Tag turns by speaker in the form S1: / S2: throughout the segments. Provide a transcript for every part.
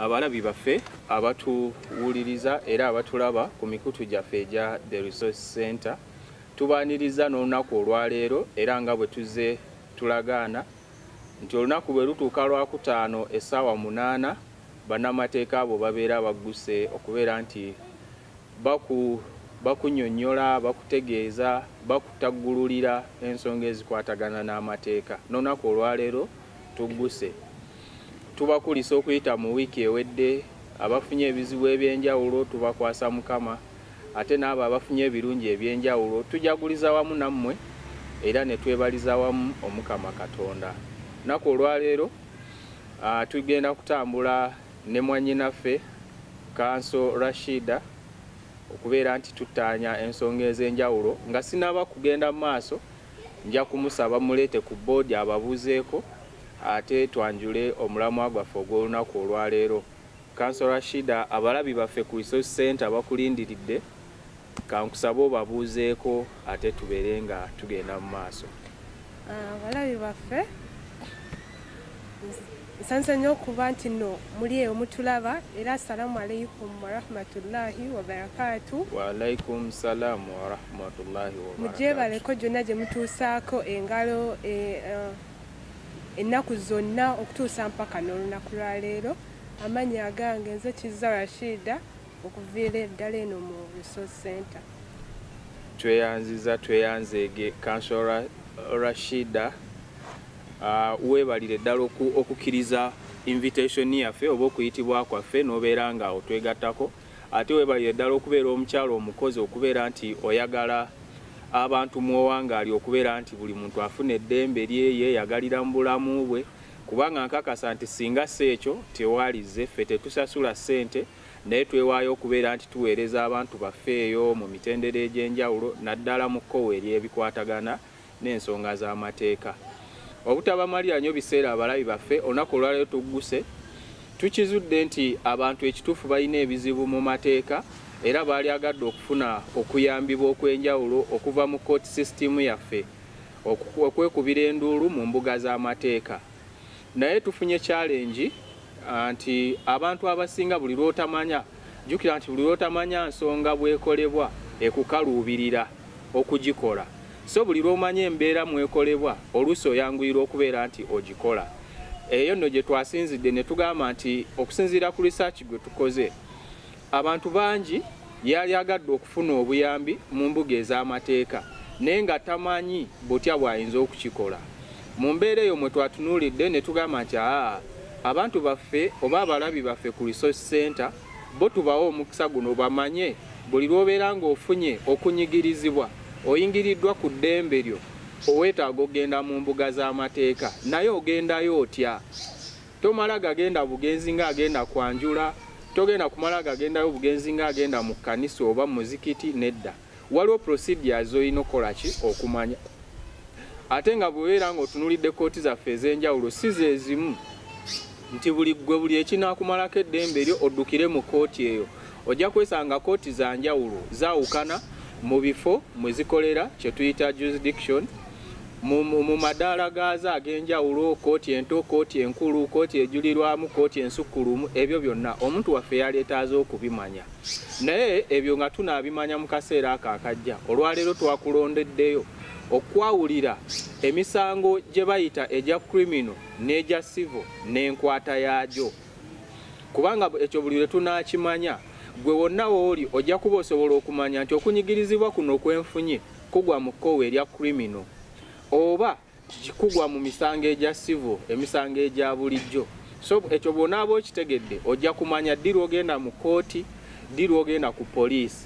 S1: abalabi baffe abatuwuliriza era abatulaba ku mikutu gyaffe egya the resource center. Tubaaniriza n'olunaku olwaleero era nga bwe tuzze tulagaana nti olunaku bwe lutuuka lwakutaano essaawa munaana bannamateeka abo babeera bagguse okubeera nti baku bakunyonnyola bakutegeeza bakutaggululira ensonga ezikwatagana n'amateeka. N'olunaku olwaleero tugguse tubakulisa okuyita mu wiiki ewedde abafunye ebizibu ebyenjawulo tubakwasa mukama ate n'abo abafunye ebirungi ebyenjawulo tujaguliza wamu nammwe era ne twebaliza wamu omukama katonda. Naku olwaleero tugenda kutambula ne mwannyinaffe kanso rashida okubeera nti tutaanya ensonga ez'enjawulo nga sinaba kugenda mu maaso nja kumusaba muleete ku boodi ababuuzeeko ate twanjule omulamwa gwaffe ogw'olunaku olwaleero. Kanso rashida abalabi baffe ku resource center bakulindiridde kankusaba obabuuzeeko ate tubeere nga tugenda mu maaso.
S2: Abalabi baffe nsanze nnyo okuba nti nno muli eyo mutulaba era assalamu alaikum warahmatullahi wabarakatu
S1: waalaikum salaamu warahmatullahi wabarakatu
S2: mugyebaleko gyonna gye mutuusaako engalo eh, eh, ennaku zonna okutuusa mpaka n'olunaku lwaleero amannya agange nze kiza rashida okuviira eddala eno mu resource center
S1: tweyanziza tweyanzeege kanso Ra- rashida weebalire ddala oku- okukkiriza invitation yaffe oba okuyitibwa kwaffe n'obeera nga otwegattako ate weebalire ddala okubeera omukyalo omukozi okubeera nti oyagala abantu mwowangaali okubeera nti buli muntu afuna eddembe lye yeeyagalira mu bulamu bwe. Kubanga nkakasa nti singa si ekyo tewalize ffe tetusasula ssente naye twewaayo okubeera nti tuweereza abantu baffe eyo mu mitendera egy'enjawulo naddala mu kkowe eryebikwatagana n'ensonga z'amateeka. Obutabamalira nnyo biseera abalabi baffe olunaku olwaleero tugguse. Tukizudde nti abantu ekituufu balina ebizibu mu mateeka era baali agadde okufuna okuyambibwa okw'enjawulo okuva mu court system yaffe okwekubira enduulu mu mbuga z'amateeka. Naye tufunye ah, nti abantu abasinga buli lwotamanya jjukira nti buli lwotamanya nsonga bwekolebwa ekukaluubirira okugikola. So buli lwomanya embeera mwekolebwa oluusi oyanguyirwa okubeera nti ogikola. Eyo nno gye twasinzidde ne tugamba nti okusinziira ku research gwe tukoze abantu bangi yali agadde okufuna obuyambi mu mbuga ez'amateeka naye nga tamanyi butya bw'ayinza okukikola. Mu mbeera eyo mwe twatunuulidde ne tugamba nti aa abantu baffe oba abalabi baffe ku resource center bo tubawe omukisa guno bamanye buli lw'obeera ng'ofunye okunyigirizibwa oyingiriddwa ku ddembe lyo oweetaaga ogenda mu mbuga z'amateeka naye ogendayo otya? Tomala gagenda bugenzi ng'agenda kwanjula togenda kumala gagendayo bugenzi ng'agenda mu kkanisa oba mu muzikiti nedda. Waliwo procedures olina okukola ki okumanya? Ate nga bwebeera ng'otunulidde kooti zaffe ez'enjawulo si ze zimu. Nti buli gwe buli ekinaakumalako eddembe lyo oddukire mu kooti eyo. Ojja kwesanga kooti za njawulo zaawukana mu bifo mwe zikolera kye tuyita jurisdiction mu, madaala gaazo ag'enjawulo kooti ento kooti enkulu kooti ejulirwamu kooti ensukkulumu ebyo byonna omuntu waffe yaleetaaza okubimanya. Naye ebyo nga tunaabimanya mu kaseera ako akajja olwaleero twakulondeddeyo okwawulira emisango gye bayita egya crimino n'egya civil n'enkwata yaagyo kubanga ekyo buli lwe tunaakimanya gwe wonna wooli ojja kuba osobola okumanya nti okunyigirizibwa kuno okwenfunye kugwa mu kkowe erya crimino oba kikugwa mu misango egya civil emisango egya bulijjo. So ekyo bw'onaaba okitegedde ojja kumanya ddi lwogenda mu kooti ddi lwogenda ku poliisi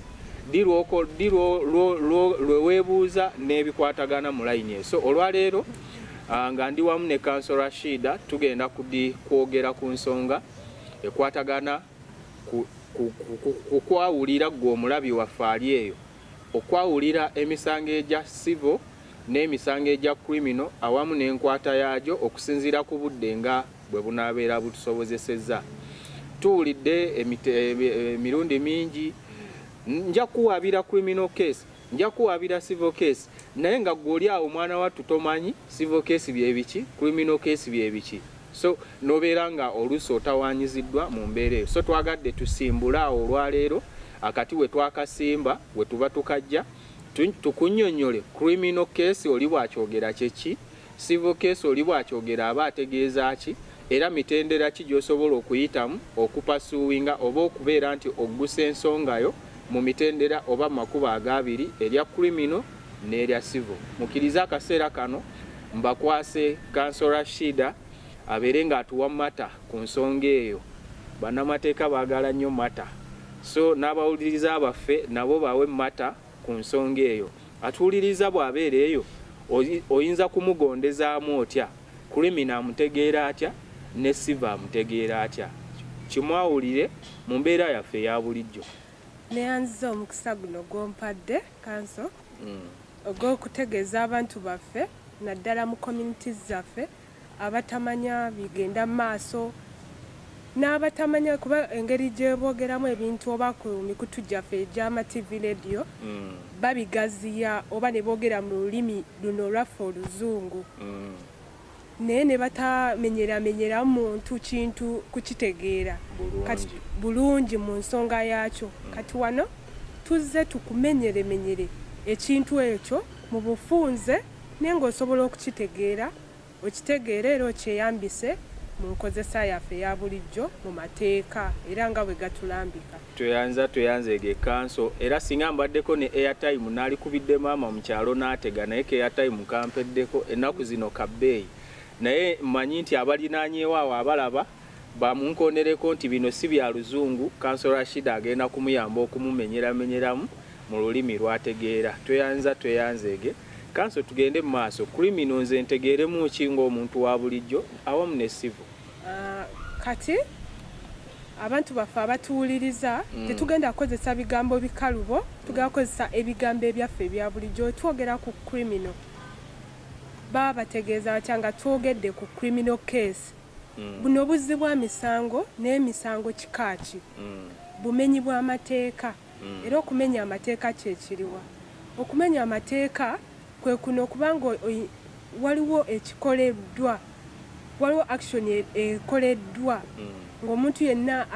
S1: ddi lwoko- ddi lwo- lwo- lwo- lwe weebuuza n'ebikwatagana mu layini eyo so olwaleero nga ndi wamu ne kanso rashida tugenda kudi kwogera ku nsonga ekwatagana ku- ku- ku- ku- ku kwawulira gwe omulabi waffe ali eyo okwawulira emisango egya civil n'emisango egya crimino awamu n'enkwata yaagyo okusinziira ku budde nga bwe bunaabeera butusobozesezza. Tuwulidde emirundi mingi. Nja kuwabira criminal case nja kuwabira civil case. Naye nga gwe oli awo omwana wattu tomanyi civil case byebiki criminal case byebiki so nobeera nga oluusi otawanyiziddwa mu mbeera eyo. So twagadde tusimbule awo olwaleero akati we twakasimba we tuba tukajja tu- tukunyonyole criminal case oli bwakyogera kyeki civil case oli bwakyogera aba ategeeza ki? Era mitendera ki gy'osobola okuyitamu okupasuwinga oba okubeera nti oggusa ensongayo mu mitendera oba mu makubo agabiri erya criminal n'erya civil. Mukirize akaseera kano mbakwase kansora shida abeere ng'atuwa mata ku nsonga eyo. Bannamateeka baagala nnyo mata. So n'abawuliriza baffe nabo bawe mata ku nsonga eyo. Atuwuliriza bw'abeera eyo oyi- oyinza kumugondezaamu otya? Kulimina amutegeera atya? Ne siva amutegeera atya? Kimwawulire mu mbeera yaffe eya bulijjo.
S2: Neyanziza omukisa guno gwompadde kanso
S1: Mm,
S2: ogw'okutegeeza abantu baffe naddala mu communities zaffe abatamanya bigenda mu maaso n'abatamanya kuba engeri gye boogeramu ebintu oba ku mikutu gyaffe egy'ama tv radio
S1: mm,
S2: babigaziya oba ne boogera mu lulimi luno olwaffe oluzungu.
S1: Mm.
S2: naye ne batamenyeramenyeramu muntu kintu kukitegeera. Kati
S1: bulungi
S2: mu nsonga yakyo kati wano tuzze tukumenyeremenyere ekintu ekyo mu bufunze naye ng'osobola okukitegeera okitegeera era okyeyambise mu nkozesa yaffe eya bulijjo mu mateeka era nga bwe gatulambika.
S1: Tweyanza tweyanzeege kanso. Era singa mbaddeko ne airtime naalikubidde maama mu kyalo n'atega naye ke airtime kampeddeko ennaku zino kabbeeyi naye mmanyi nti abalinaanyeewo awo abalaba bamunkonereko nti bino si bya luzungu. Kanso rashida agenda kumuyamba okumumenyeramenyeramu mu lulimi lwategeera. Tweyanza tweyanzeege kanso tugende mu maaso. Kulimino nze ntegeeremu ki ng'omuntu wa bulijjo awamu ne sivu
S2: kati abantu baffe abatuwuliriza
S1: Mm.
S2: tetugenda kukozesa bigambo bikalubo tugenda kukozesa ebigambo ebyaffe ebya bulijjo. Twogera ku criminal. Baba bategeeza batya nga twogedde ku criminal case?
S1: Mm,
S2: buno buzzi bwa misango n'emisango kikaaki
S1: mm,
S2: bumenyi bw'amateeka era okumenya amateeka kyekiriwa okumenya amateeka kwe kuno kubanga oyi- waliwo ekikoleddwa waliwo action ekoleddwa.
S1: Mm.
S2: ng'omuntu yenna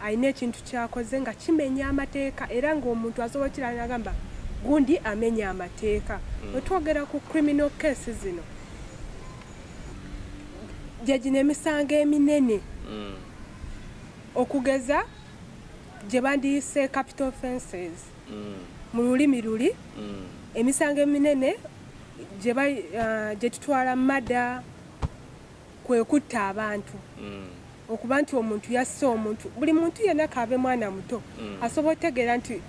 S2: alina ekintu kyakoze nga kimenya amateeka era ng'omuntu asobola okira nagamba gundi amenya amateeka. Wetwogera ku criminal case zino gyegino emisango eminene.
S1: Mm,
S2: okugeza gye bandiyise capital offences
S1: mm,
S2: mu lulimi luli
S1: mm.
S2: emisango eminene gye gye tutwala mada kwe kutta abantu.
S1: Mm,
S2: okuba nti omuntu yasse omuntu buli muntu yenna kaabe mwana muto
S1: Mm.
S2: asobola otegeera nti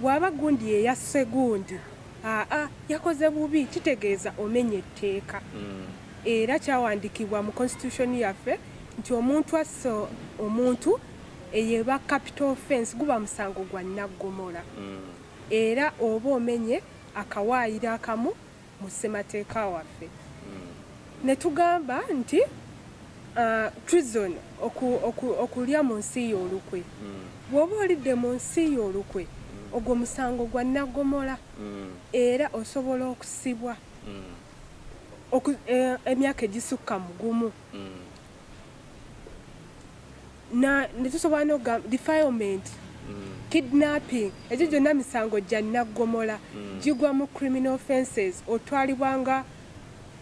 S2: bw'aba gundi ye yasse gundi aa yakoze bubi kitegeeza omenya etteeka.
S1: Mm,
S2: era kyawandiikibwa mu constitution yaffe nti omuntu asse omuntu eyeba capital offense guba musango gwa naggomola era oba omenye akawaayiro akamu mu ssemateeka waffe. Ne tugamba nti treason oku, oku, okulya mu nsi y'olukwe. Bw'oba olidde mu nsi y'olukwe ogwo musango gwa naggomola era osobola okusibwa. Oku, eh, emyaka egisukka mu gumu. Na netusobola nogamba defilement kidnapping egyo gyonna misango gya naggomola gigwa mu criminal offences. Otwalibwanga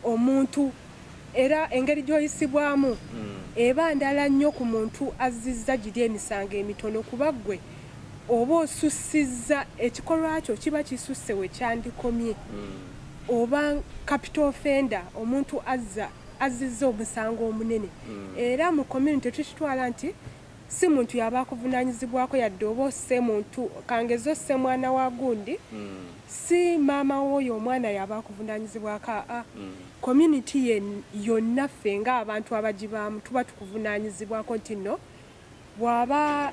S2: omuntu era engeri gy'oyisibwamu. Eba ndala nnyo ku muntu azizza giri emisango emitono kuba ggwe oba osussizza ekikolwa kyo kiba kisusse we kyandikomye. Oba capital offender omuntu azza azizza omusango omunene. Era mu community tukitwala nti si muntu yaba akuvunanyizibwako yadde oba osse muntu kangezo osse mwana wa gundi si maama w'oyo omwana yaba akuvunanyizibwako aa community yen- yonna ffe ng'abantu abagibaamu tuba tukuvunanyizibwako nti nno bw'aba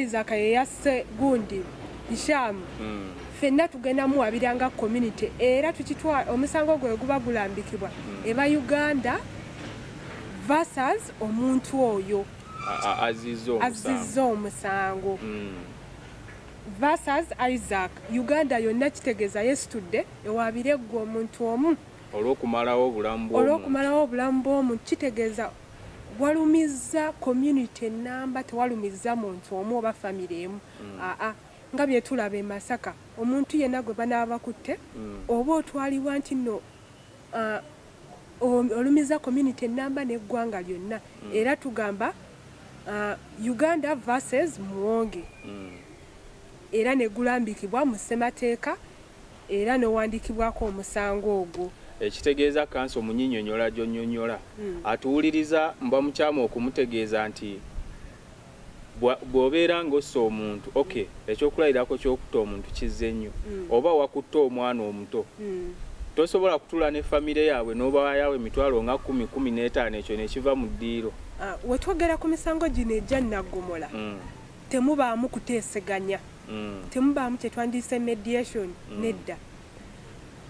S2: isaac yeyasse gundi hishamu ffenna tugenda muwabiranga community era tukitwa omusango gwe guba gulambikibwa eba uganda versus omuntu oyo.
S1: Azizza omusango. Mm,
S2: versus isaac. Uganda yonna kitegeeza yesitudde ewabire ggwe omuntu omu.
S1: Olw'okumalawo obulamu bw'omuntu
S2: kitegeeza walumiza community enamba tewalumiza muntu omu oba famire emu. Aa nga byetulaba e masaka omuntu yenna gwe banaaba bakutte
S1: Mm.
S2: oba otwalibwa nti nno ah, o- olumiza community enamba n'eggwanga lyonna. Era tugamba uganda versus muwonge.
S1: Mm.
S2: Era negulambikibwa mu ssemateeka era newandiikibwako omusango ogwo.
S1: Ekitegeeza kanso munyinyonyola gyonyonyola
S2: Mm.
S1: atuwuliriza mba mukyamu okumutegeeza nti bw'obeera ng'ossa omuntu ok ekyokulayirako kyokutta omuntu kizze nnyo.
S2: Mm.
S1: oba wakutta omwana omuto.
S2: Mm.
S1: tosobola kutula ne famire yaabwe n'obawayawo emitwalo nga kumi kumi n'etaano ekyo nekiva mu ddiiro.
S2: Ah, wetwogera ku misango gino egya naggomola temubaamu kuteeseganya temubaamu kyetwandiise mediation nedda.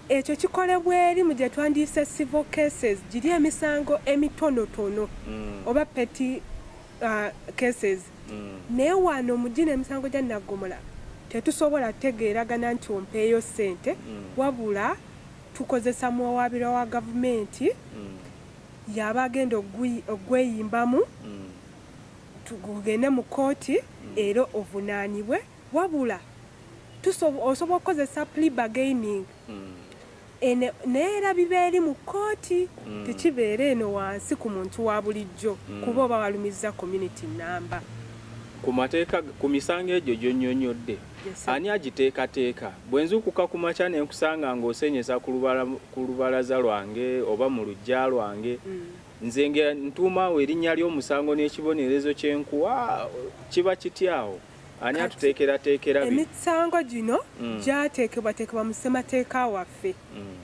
S2: Ekyo kikolebwa erimu gye twandiise civil cases giri emisango emitonotono
S1: mm,
S2: oba peti uh, cases.
S1: Mm,
S2: naye wano mu gino emisango gya naggomola tetusobola kutegeeragana nti ompeeyo ssente
S1: Mm.
S2: wabula tukozesa muwawaabirwa wa gavumenti
S1: mm,
S2: yaba agenda ogweyimbamu
S1: mm,
S2: tugende mu kooti era ovunaanibwe wabula osobola okukozesa plea bargaining
S1: mm.
S2: ene- naye era biba eri mu kooti
S1: Mm.
S2: tekibeera eno wansi ku muntu wa bulijjo kuba oba walumiza community namba
S1: ku mateeka ku misango egyo gyonnyonnyodde ani agiteekateeka? Bwe nzuukuka ku makya ne nkusanga ng'osenyesa ku lubala- ku lubalaza lwange oba mu luggya lwange. Nze nge ntuumaawo erinnya ly'omusango n'ekibonerezo kyenkuwa kiba kityawo ani atuteekerateekera bi?
S2: Emisango gino
S1: Mm.
S2: gyateekebwateekebwa mu ssemateeka waffe.
S1: Mm,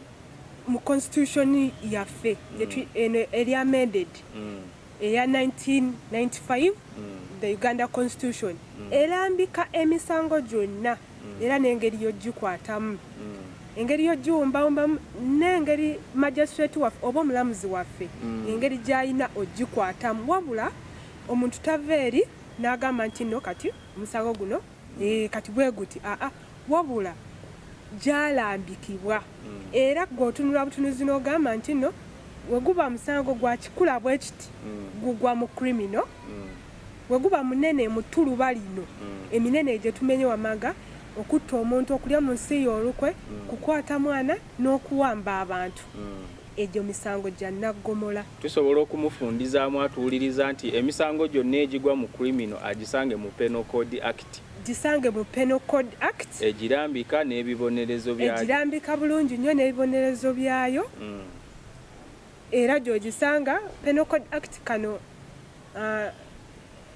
S2: mu constitution yaffe gye eno eri amended.
S1: Mm,
S2: eya 1995
S1: mm,
S2: the uganda constitution. Erambika emisango gyonna era n'engeri yogikwatamu.
S1: Mm,
S2: engeri yogiwumbawumbamu n'engeri magistrate waffe oba omulamuzi waffe
S1: Mm.
S2: engeri gy'alina ogikwatamu. Wabula omuntu tava eri n'agamba nti nno kati omusango guno eh, kati bwe guti aa wabula gyalambikibwa. Era gweotunula butunuzi n'ogamba nti nno weguba musango gwa kikula bwe kiti
S1: mm,
S2: gugwa mu criminal
S1: mm,
S2: weguba munene mu tuluba lino
S1: mm.
S2: eminene gye tumenye wamaga okutta omuntu okulya mu nsi ye olukwe kukwata mwana n'okuwamba abantu.
S1: Mm.
S2: Egyo misango gya naggomola
S1: tusobola okumufundizaamu atuwuliriza nti emisango gyonna egigwa mu crimino agisange mu penal code act.
S2: Gisange mu penal code act?
S1: Egirambika n'ebibonerezo byayo.
S2: Egirambika bulungi nnyo n'ebibonerezo byayo.
S1: Mm,
S2: era gy'ogisanga penal code act kano ah,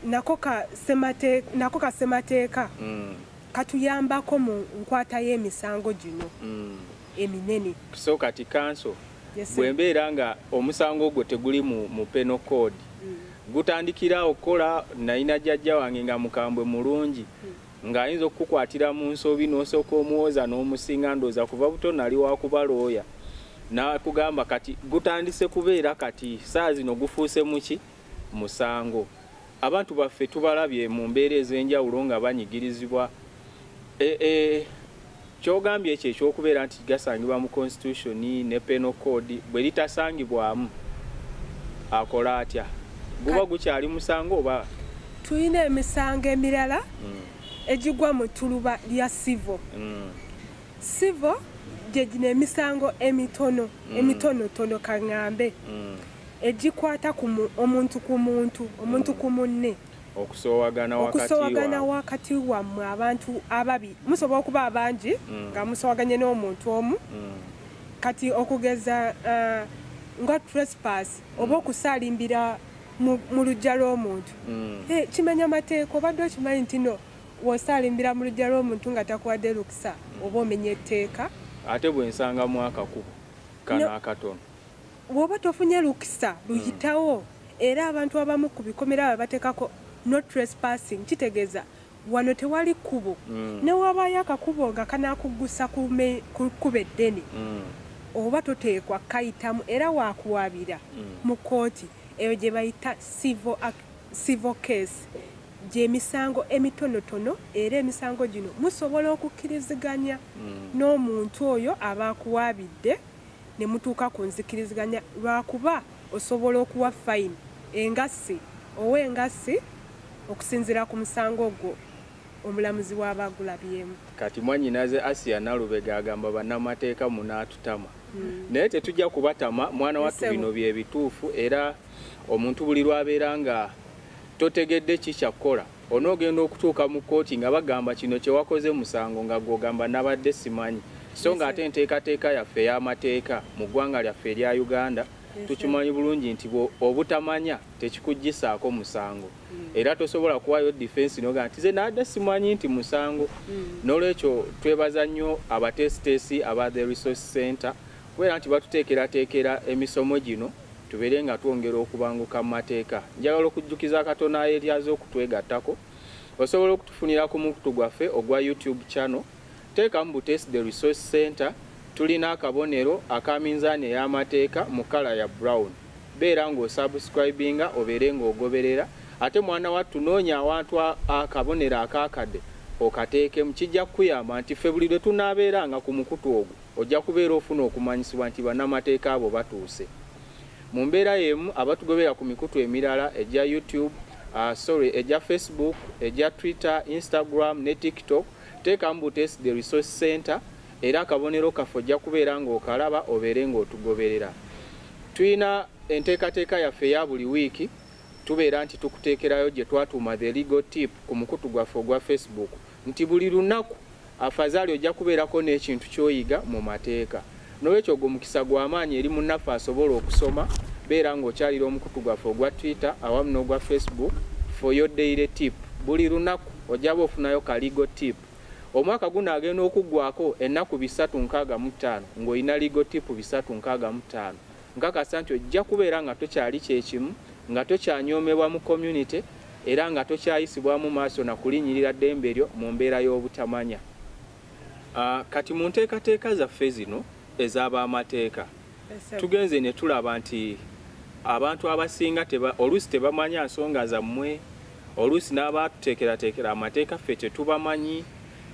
S2: nako ka ssemateeka
S1: mm,
S2: katuyambako mu nkwata y'emisango gino
S1: mm.
S2: eminene.
S1: So kati kanso. Bwe mbeera nga omusango gwo teguli mu, mu penal code.
S2: Mm.
S1: gutandikira okukola nalina jjajja wange nga mukambwe mulungi ng'ayinza okukukwatira mu nsobi n'osooka omuwoza n'omusinga ndooza kuva buto nali wakuba looya nakugamba kati gutandise kubeera kati saa zino gufuuse muki? Musango. Abantu baffe tubalabye mu mbeera ez'enjawulo nga banyigirizibwa. E, e, kyogambye ekyo ekyokubeera nti gasangibwa mu constitution ne penal code bwe litasangibwamu akola atya? Guba gukyali musango oba?
S2: Tulina emisango emirala
S1: mm,
S2: egigwa mu tuluba lya sivo
S1: mm,
S2: sivo gye gino emisango emitono emitonotono kaŋŋambe
S1: mm.
S2: egikwata omuntu ku muntu omuntu ku munne.
S1: wakati
S2: okusoowagana wakati wammwe abantu ababiri musobola okuba abangi
S1: Mm.
S2: nga musoowaganye n'omuntu omu.
S1: Mm,
S2: kati okugeza ah, nga trespass oba okusalimbira mu luggya lw'omuntu.
S1: Mm,
S2: kimenya amateeka obadde okimanyi nti no wosalimbira mu luggya lw'omuntu nga takuwadde lukisa oba omenya etteeka?
S1: Ate bwe nsangamu akakubo kano
S2: No.
S1: akatono
S2: bw'oba tofunye lukisa luyitawo. Era abantu abamu ku bikomera bwe bateekako no trespassing kitegeeza wano tewali kkubo.
S1: Mm.
S2: ne wabayo akakubo nga kanakuggusa ku kkubo eddene
S1: Mm,
S2: oba toteekwa kayitamu era waakuwabira
S1: Mm.
S2: mu kooti eyo gye bayita civil case. Gy'emisango emitonotono era emisango gino musobola okukkiriziganya. N'omuntu oyo aba akuwaabidde ne mutuuka ku nzikiriziganya lwakuba osobola okuwa fayini engassi owa engassi okusinziira ku musango gwo omulamuzi w'abagulabyemu.
S1: Kati mwanyinaze asia nalubega agamba bannamateeka munaatutama naye tetujja kubatama mwana wattu bino bye bituufu era omuntu buli lwabeera nga totegedde kikyakkola onoogenda okutuuka mu kkooti nga bagamba kino kyewakoze musango nga gwogamba nabadde simanyi. So nga ate enteekateeka yaffe ey'amateeka mu ggwanga lyaffe erya uganda tukimanyi bulungi nti obutamanya tekikuggisaako musango. Era tosobola kuwayo defense noga nti ze nadde simanyi nti musango. N'olwekyo twebaza nnyo abatesitesi aba the resource center kubeera nti batuteekerateekera emisomo gino tubeere nga twongera okubanguka mu mateeka. Njagala okujjukiza akatono eryaze okutwegattako. Osobola okutufunira ku mukutu gwaffe ogwa youtube channel. Teekamu butesi the resource center tulina akabonero aka minzaani ey'amateeka mu kala ya brown. Beera ng'osubscribinga obeere ng'ogoberera ate mwana wattu noonya awantu akabonero akaakadde okateekemu kijja kukuyamba nti ffe buli lwe tunaabeeranga ku mukutu ogwo ojja kubeera ofuna okumanyisibwa nti bannamateeka abo batuuse. Mu mbeera y'emu abatugobera ku mikutu emirala egya youtube uh, sorry egya facebook egya twitter instagram ne tiktok teekamu butesi the resource center era akabonero kaffe ojja kubeera ng'okalaba obeere ng'otugoberera. Tulina enteekateeka yaffe eya buli wiiki tubeera nti tukuteekerayo gye twatuuma the legal tip ku mukutu gwaffe ogwa facebook nti buli lunaku afazaali ojja kubeerako n'ekintu ky'oyiga mu mateeka. N'olwekyo ogwo mukisa gw'amaanyi eri munnaffe asobola okusoma beera ng'okyalira omukutu gwaffe ogwa twitter awamu n'ogwa facebook for your daily tip. Buli lunaku ojjaba ofunayo ka legal tip omwaka guno agenda okuggwako ennaku bisatu nkaaga mu ttaano ng'olina legal tip bisatu nkaaga mu ttaano. Nkakasa nti ojja kubeera nga tokyali kyekimu nga tokyanyomebwa mu community era nga tokyayisibwamu maaso na kulinyirira ddembe lyo mu mbeera y'obutamanya. Ah, kati mu nteekateeka zaffe zino ez'abaamateeka tugenze ne tulaba nti abantu abasinga teba, oluusi tebamanya nsonga zammwe oluusi n'abatuteekerateekera amateeka ffe tetubamanyi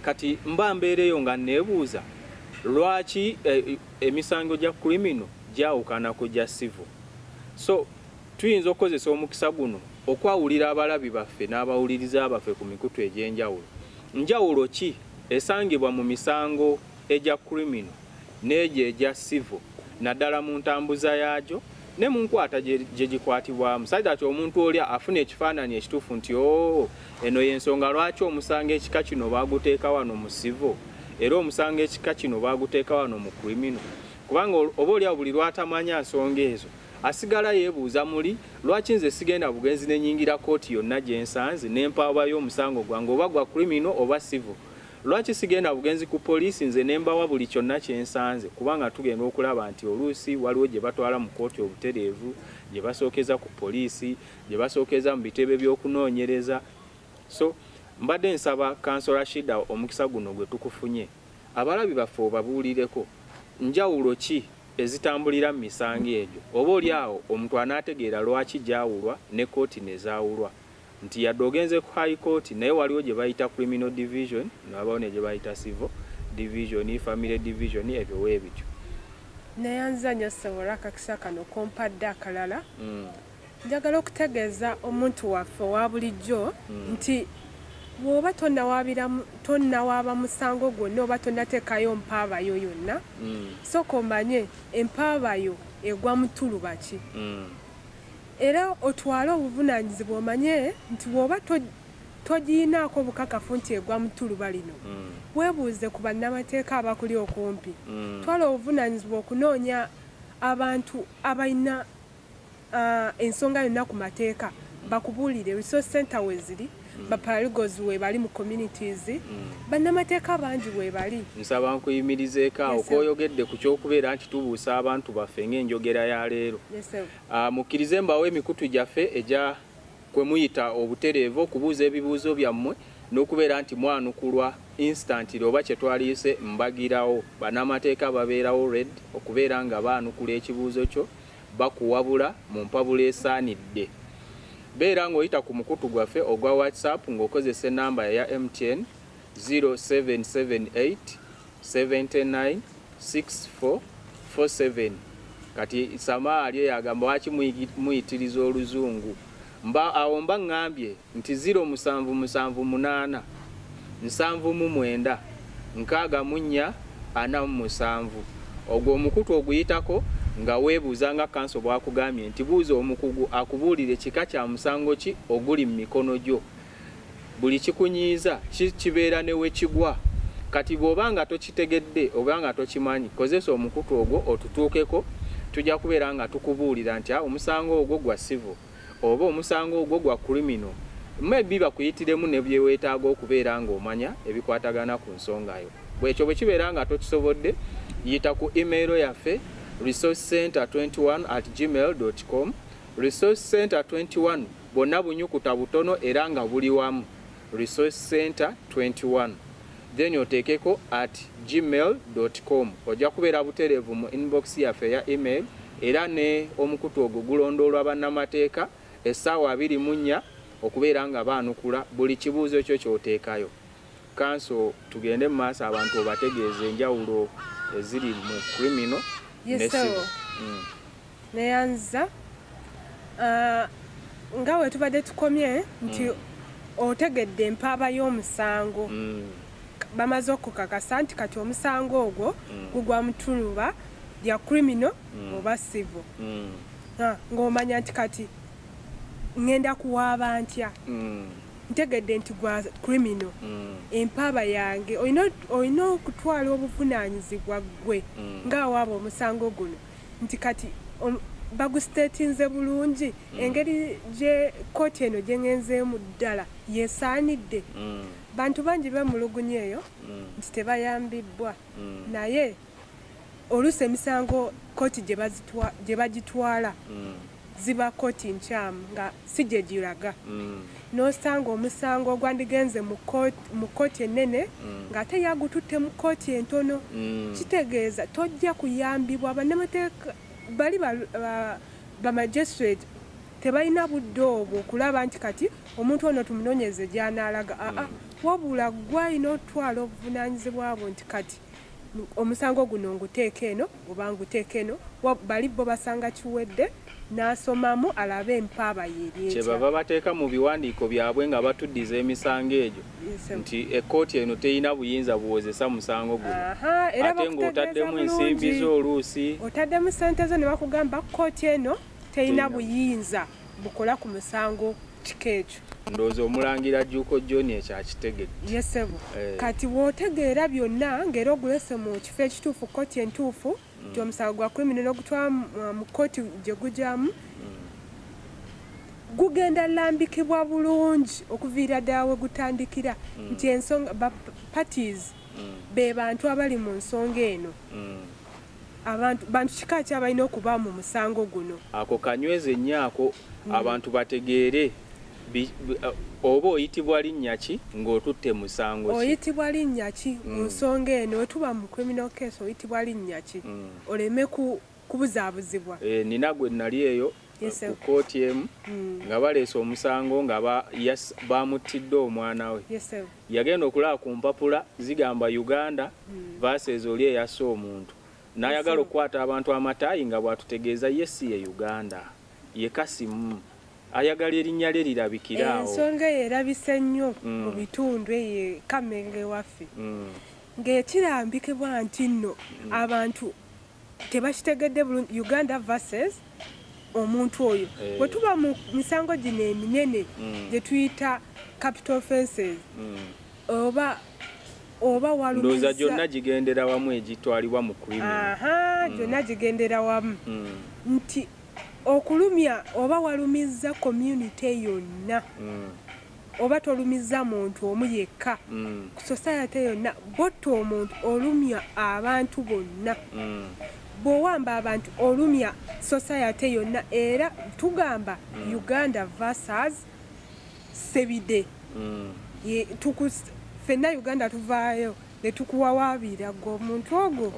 S1: kati mba mbeereyo nga neebuuza lwaki eh, emisango gya kulimino gyawukana ku gya sivo so tuyinza okukozesa omukisa guno okwawulira abalabi baffe n'abawuliriza baffe ku mikutu egy'enjawulo. Njawulo ki? Esangibwa mu misango egya kulimino n'egyo egya sivo naddala mu ntambuza yaagyo ne mu nkwata gye gikwatibwamu saida ti omuntu oli afuna ekifaananyi ekituufu nti o eno y'ensonga lwaki omusango ekika kino baaguteeka wano mu sivo era omusango ekika kino baaguteeka wano mu kulimino kubanga oba oliawo buli lwatamanya nsonga ezo asigala yeebuuza muli lwaki nze sigenda bugenzi nenyingira kooti yonna gye nsanze nempawayo omusango gwange oba gwa kulimino oba sivo lwaki sigenda bugenzi ku poliisi nze nembawa buli kyonna kyensanze kubanga tugenda okulaba nti oluusi waliwo gye batwala mu kooti obutereevu gye basookeza ku poliisi gye basookeza mu bitebe by'okunoonyereza. So mbadde nsaba kansola shida omukisa guno gwe tukufunye. Abalabi baffe obabuulireko njawulo ki ezitambulira mu misango egyo? Oba oli awo omuntu anaategeera lwaki gyawulwa ne kooti nezaawulwa nti yadde ogenze ku high court naye waliwo gye bayita criminal division nabawo ne gye bayita civil division family division ebyo weebityo.
S2: Neyanza nnyo sobola akakisa kano kompadde akalala.
S1: Mm,
S2: njagala okutegeeza omuntu waffe owa bulijjo
S1: Mm.
S2: nti bw'oba tonnawaaba musango gwonna oba tonnateekayo mpaabayo yonna
S1: mm,
S2: sooka omanye empaabayo egwa mu tuluba ki?
S1: Mm,
S2: era otwale obuvunaanyizibwa omanye nti bw'oba to- togiinaako bukakafu nti egwa mu tuluba lino
S1: mm,
S2: weebuuze ku bannamateeka abakuli okumpi
S1: mm.
S2: twala obuvunaanyizibwa okunoonya abantu abalina ensonga yonna ku mateeka bakubuulire resource center we ziri baparalegals we bali mu communities. Bannamateeka bangi we bali.
S1: Nsaba nkuyimirizeeko awo
S2: Yes, sir.
S1: kooyogedde ku kyokubeera nti tubuusa abantu baffe ng'enjogera ya leero.
S2: Yes.
S1: Ah, mukkirize mbawo emikutu gyaffe egya kwe muyita obutereevu okubuuza ebibuuzo byammwe n'okubeera nti mwanukulwa instantly oba kye twaliise mbagirawo. Bannamateeka babeerawo red okubeera nga baanukula ekibuuzo kyo bakuwabula mu mpabula esaanidde beera ng'oyita ku mukutu gwaffe ogwa whatsapp ng'okozesa enamba eya mtn 0778 79 6447 kati samaali yagamba waki muyitiriza oluzungu? Mba awo mba ŋŋambye nti 0 musanvu musanvu munaana nsanvu mu mwenda nkaaga mu nnya ana mu musanvu. Ogwo omukutu oguyitako nga weebuuza nga kanso bwakugambye nti buuza omukugu akubuulire kika kya musango ki oguli mu mikono gyo. Buli kikunyiiza ki- kibeera ne we kigwa. Kati bw'oba nga tokitegedde oba nga tokimanyi kozesa omukutu ogwo otutuukeko tujja kubeera nga tukubuulira nti "Ah, omusango ogwo gwa sivo oba omusango ogwo gwa criminal. Maybe bakuyitiremu ne byeweetaaga okubeera ng'omanya ebikwatagana ku nsongayo bwekyo bwe kibeera nga tokisobodde yita ku emailo yaffe resource center 21 at gmail com resource center 21 bwonna bunyukuta butono era nga buli wamu resource center 21 then oteekeko at gmail com. Ojja kubeera butereevu mu inbox yaffe ya email era ne omukutu ogwo gulondoolwa bannamateeka essaawa 24 okubeera nga baanukula buli kibuuzo kyo kyoteekayo. Kanso tugende mu maaso abantu obategeeza enjawulo eziri mu criminal ne
S2: Yes,
S1: civil.
S2: sir.
S1: Mm.
S2: neyanza Ah, nga we tubadde tukomye nti otegedde empaaba y'omusango
S1: Mm.
S2: bamaze okukakasa nti kati omusango ogwo
S1: Mm.
S2: gugwa mutuluba lya criminal
S1: Mm.
S2: oba civil
S1: Mm.
S2: Ah, ng'omanya nti kati ŋŋenda kuwaaba ntya
S1: Mm.
S2: Ntegedde nti gwa criminal
S1: Mm.
S2: empaaba yange olina okutwala obuvunaanyizibwa ggwe
S1: Mm.
S2: ng'awaaba omusango guno nti kati om- bagusiteetinze bulungi engeri gye kooti eno gye ŋŋenzeemu ddala yeesaanidde
S1: Mm.
S2: bantu bangi bemulugunya eyo
S1: Mm.
S2: nti tebayambibbwa
S1: Mm.
S2: naye oluusi emisango kooti gye bagitwala
S1: Mm.
S2: Ziba kooti nkyamu nga si gye giraga
S1: Mm.
S2: n'osanga omusango ogwandigenze mu kooti- ennene
S1: Mm.
S2: ng'ate yagututte mu kooti entono
S1: Mm.
S2: kitegeeza tojja kuyambibwa bannamateeka bali ba- ba- bamagistrate tebalina budde obwo okulaba nti kati omuntu ono tumunoonyeze gy'anaalaga aa wabula gwalina otwala obuvunaanyizibwa bwo nti kati omusango guno nguteeka eno oba nguteeka eno bali bo basanga kiwedde n'asomamu alabe empaaba
S1: kye
S2: yeeryetya
S1: bava bateeka mu biwandiiko byabwe nga batuddiza emisango egyo nti ekkooti eno terina buyinza buwozesa musango guno. Ate ng'otaddemu ensimbi zo oluusi
S2: otaddemu sente zo ne bakugamba kooti eno terina
S1: Terina.
S2: buyinza bukola ku musango kika ekyo.
S1: Ndowooza omulangira jjuuko john ekyakitegedde
S2: yesebo
S1: Eh.
S2: kati w'otegeera byonna ng'era ogulese mu kifo ekituufu kooti entuufu nti omusango gwa krimino n'ogutwala mu- mu kooti gye gujyamu gugenda lambikibwa bulungi okuviira ddala we gutandikira. Nti ensonga ba parties be bantu abali mu nsonga eno abantu bantu kika ki abalina okuba mu musango guno?
S1: Ako kanyweze nnyo ako abantu bategeere uh, oba oyitibwa linnya ki ng'otutte musango
S2: oyitibwa linnya ki? Mu
S1: Mm.
S2: nsonga eno wetuba mu criminal case oyitibwa linnya ki?
S1: Mm.
S2: oleme ku- kubuzaabuzibwa
S1: Eh, nina gwe nali eyo ku kooti emu
S2: Mm.
S1: nga baleese omusango nga ba- yas- bamuttidde omwana we. Yagenda okulaba ku mpapula zigamba uganda verses oli eyasse omuntu. N'ayagala okukwata abantu amataayi nga bwatutegeeza ye si ye uganda. Ye kasimu ayagala erinnya lye lirabikire awo.
S2: Ensonga eyo erabise nnyo
S1: Mm.
S2: mu bitundu eyo kamenge waffe.
S1: Mm,
S2: ng'ekirambikibwa nti nno abantu tebakitegedde bulungi. Uganda versus omuntu oyo.
S1: Eh.
S2: bwe tuba mu misango gino eminene
S1: Mm.
S2: gye tuyita capital offences
S1: mm.
S2: oba oba
S1: ndowooza gyonna gigendera wamu egitwalibwa mu
S2: aha gyonna gigendera wamu.
S1: Mm,
S2: nti okulumya oba walumiza community yonna?
S1: Mm,
S2: oba tolumiza muntu omu yekka?
S1: Mm,
S2: ku society yonna botta omuntu olumya abantu bonna
S1: mm,
S2: bw'owamba abantu olumya society yonna era tugamba uganda versus sebide.
S1: Mm.
S2: Ffenna uganda tuvaayo ne tukuwawaabira gwe omuntu ogwo.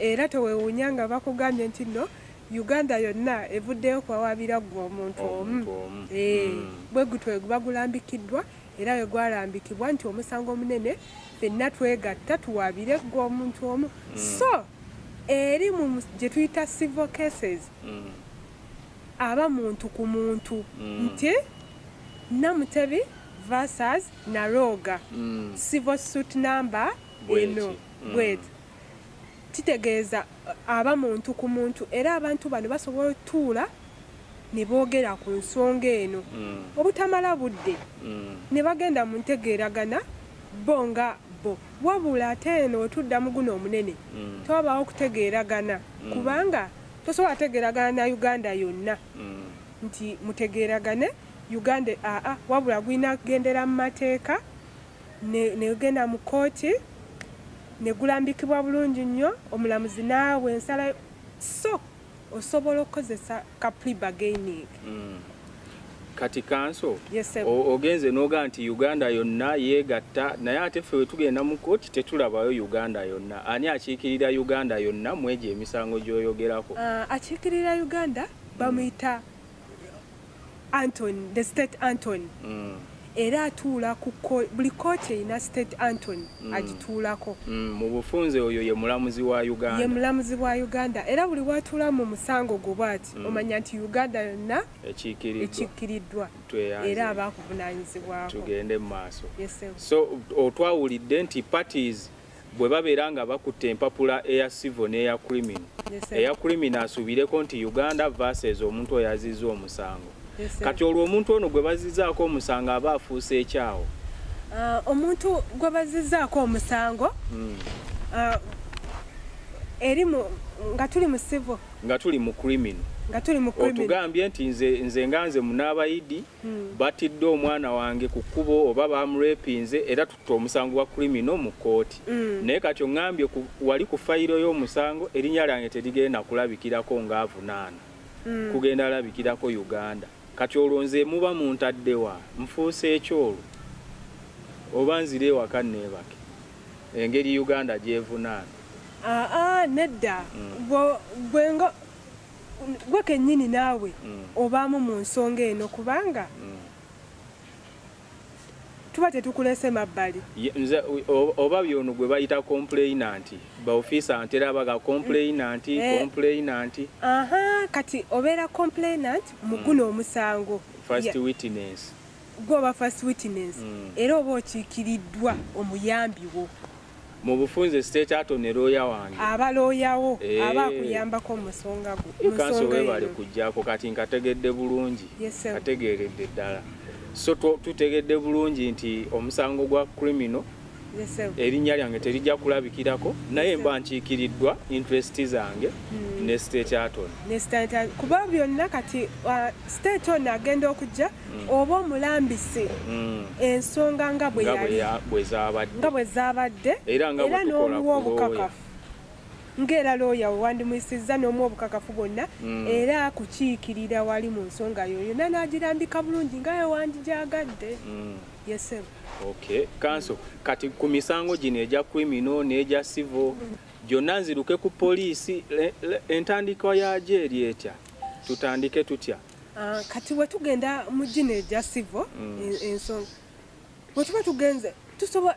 S2: Era tewewuunya nga bakugambye nti nno uganda yonna evuddeyo kuwawaabira gwe omuntu omu. Eh,
S1: Mm.
S2: bwe gutyo we guba gulambikiddwa era we gwalambikibwa nti omusango omunene ffenna twegatta tuwaabire gwe omuntu omu. So eri gye tuyita civil cases
S1: Mm.
S2: aba muntu ku muntu. Nti namutebi versus naroga. Civil suit number eno. Bweti kitegeeza uh, aba muntu ku muntu era abantu bano basobola otuula ne boogera ku nsonga eno
S1: Mm.
S2: obutamala budde
S1: Mm.
S2: ne bagenda mu ntegeeragana bo nga bo wabula ate eno otudda mu guno omunene
S1: Mm.
S2: tewabaawo kutegeeragana
S1: Mm.
S2: kubanga tosobola tegeeragana na uganda yonna nti mutegeeragane uganda aa wabula gulina kugendera mu mateeka ne ne genda mu kooti ne gulambikibwa bulungi nnyo omulamuzi naawe ensala so osobola okukozesa ka plea bargaining.
S1: Mm. kati kanso ogenze noga nti uganda yonna yeegatta naye ate ffe wetugenda mu kooti tetulabayo uganda yonna. Ani akiikirira uganda yonna mu egyo emisango gy'oyogerako?
S2: Ah, akiikirira uganda bamuyita anton the state anton.
S1: Mm.
S2: Era atuula ku buli kooti erina state anton
S1: Mm.
S2: agituulako.
S1: Mm, mu bufunze oyo ye mulamuzi wa
S2: ye
S1: uganda
S2: mulamuzi wa uganda. Era buli watuula mu musango gwo bwati
S1: Mm.
S2: omanya nti uganda yonna
S1: ekiikiriddwa.
S2: era abaakuvunanyizibwako
S1: tugende mu maaso.
S2: Yes,
S1: so otwawulidde nti parties bwe babeera nga bakutte empapula eya civil n'eya criminal.
S2: Yes,
S1: eya criminal asuubireko nti uganda versus omuntu oyo azizza omusango. Kati olwo omuntu ono gwe bazizaako omusango aba afuuse ekyawo
S2: Ah, omuntu gwe bazizzaako omusango
S1: Mm.
S2: ah, eri nga tuli mu civil
S1: nga tuli mu criminal
S2: nga tuli mu criminal
S1: otugambye nti nze nze nga nze munaabayidi
S2: Mm.
S1: batidde omwana wange ku kkubo oba bamurepinze era tutte omusango gwa criminal mu kooti
S2: Mm.
S1: naye kati oŋŋambye wali ku fayiro y'omusango erinnya lyange terigenda kulabikirako ngaavunaana
S2: Mm.
S1: kugenda labikirako uganda kati olwo nze muba muntaddewa nfuuse ekyolwo oba nzire ewaka neebake engeri uganda gyevunaana
S2: aa nedda
S1: Mm.
S2: Gwe kennyini naawe
S1: Mm.
S2: obaamu mu nsonga eno kubanga
S1: Mm.
S2: Tuba tetukulese mabbali
S1: nze oba byono gwe bayita complainant baofiisa ntera baga complainant
S2: Eh.
S1: complainant
S2: aha kati obeera complainant mu
S1: Mm.
S2: guno omusango
S1: first
S2: Ya-
S1: witness
S2: gwoba first witness
S1: Mm.
S2: era oba okiikiriddwa omuyambi wo
S1: mu bufunze state attorney lawyer wange
S2: abalooyawo
S1: Eh.
S2: aba akuyambako mu nsonga gwo- nsonga
S1: webale kujjako kati nkategedde bulungi
S2: Yes, sir.
S1: kategeeredde ddala so tu- tutegedde bulungi nti omusango gwa criminal
S2: sir.
S1: erinnya lyange terijja kulabikirako. Naye mba nkiikiriddwa interest zange
S2: Mm.
S1: ne state
S2: state kuba byonna kati uh, state ono agenda okujja oba omulambise
S1: Mm.
S2: ensonga nga bwe
S1: zaabadde. Era
S2: n'omuwa obukakafu ng'era looya wewandimuyisizza n'omuwa obukakafu bwonna
S1: Mm.
S2: era kukiikirira wali mu nsonga yo yonna n'agirambika bulungi nga yewandijyagadde
S1: Mm.
S2: yesebo
S1: okay kanso kati ku misango gino egya criminal n'egya civil gyonna nziruke ku poliisi entandikwa yagyo eri etya tutandike tutya
S2: Ah, kati we tugenda mu gino egya sivo
S1: Mm.
S2: ensonga bwe tuba tugenze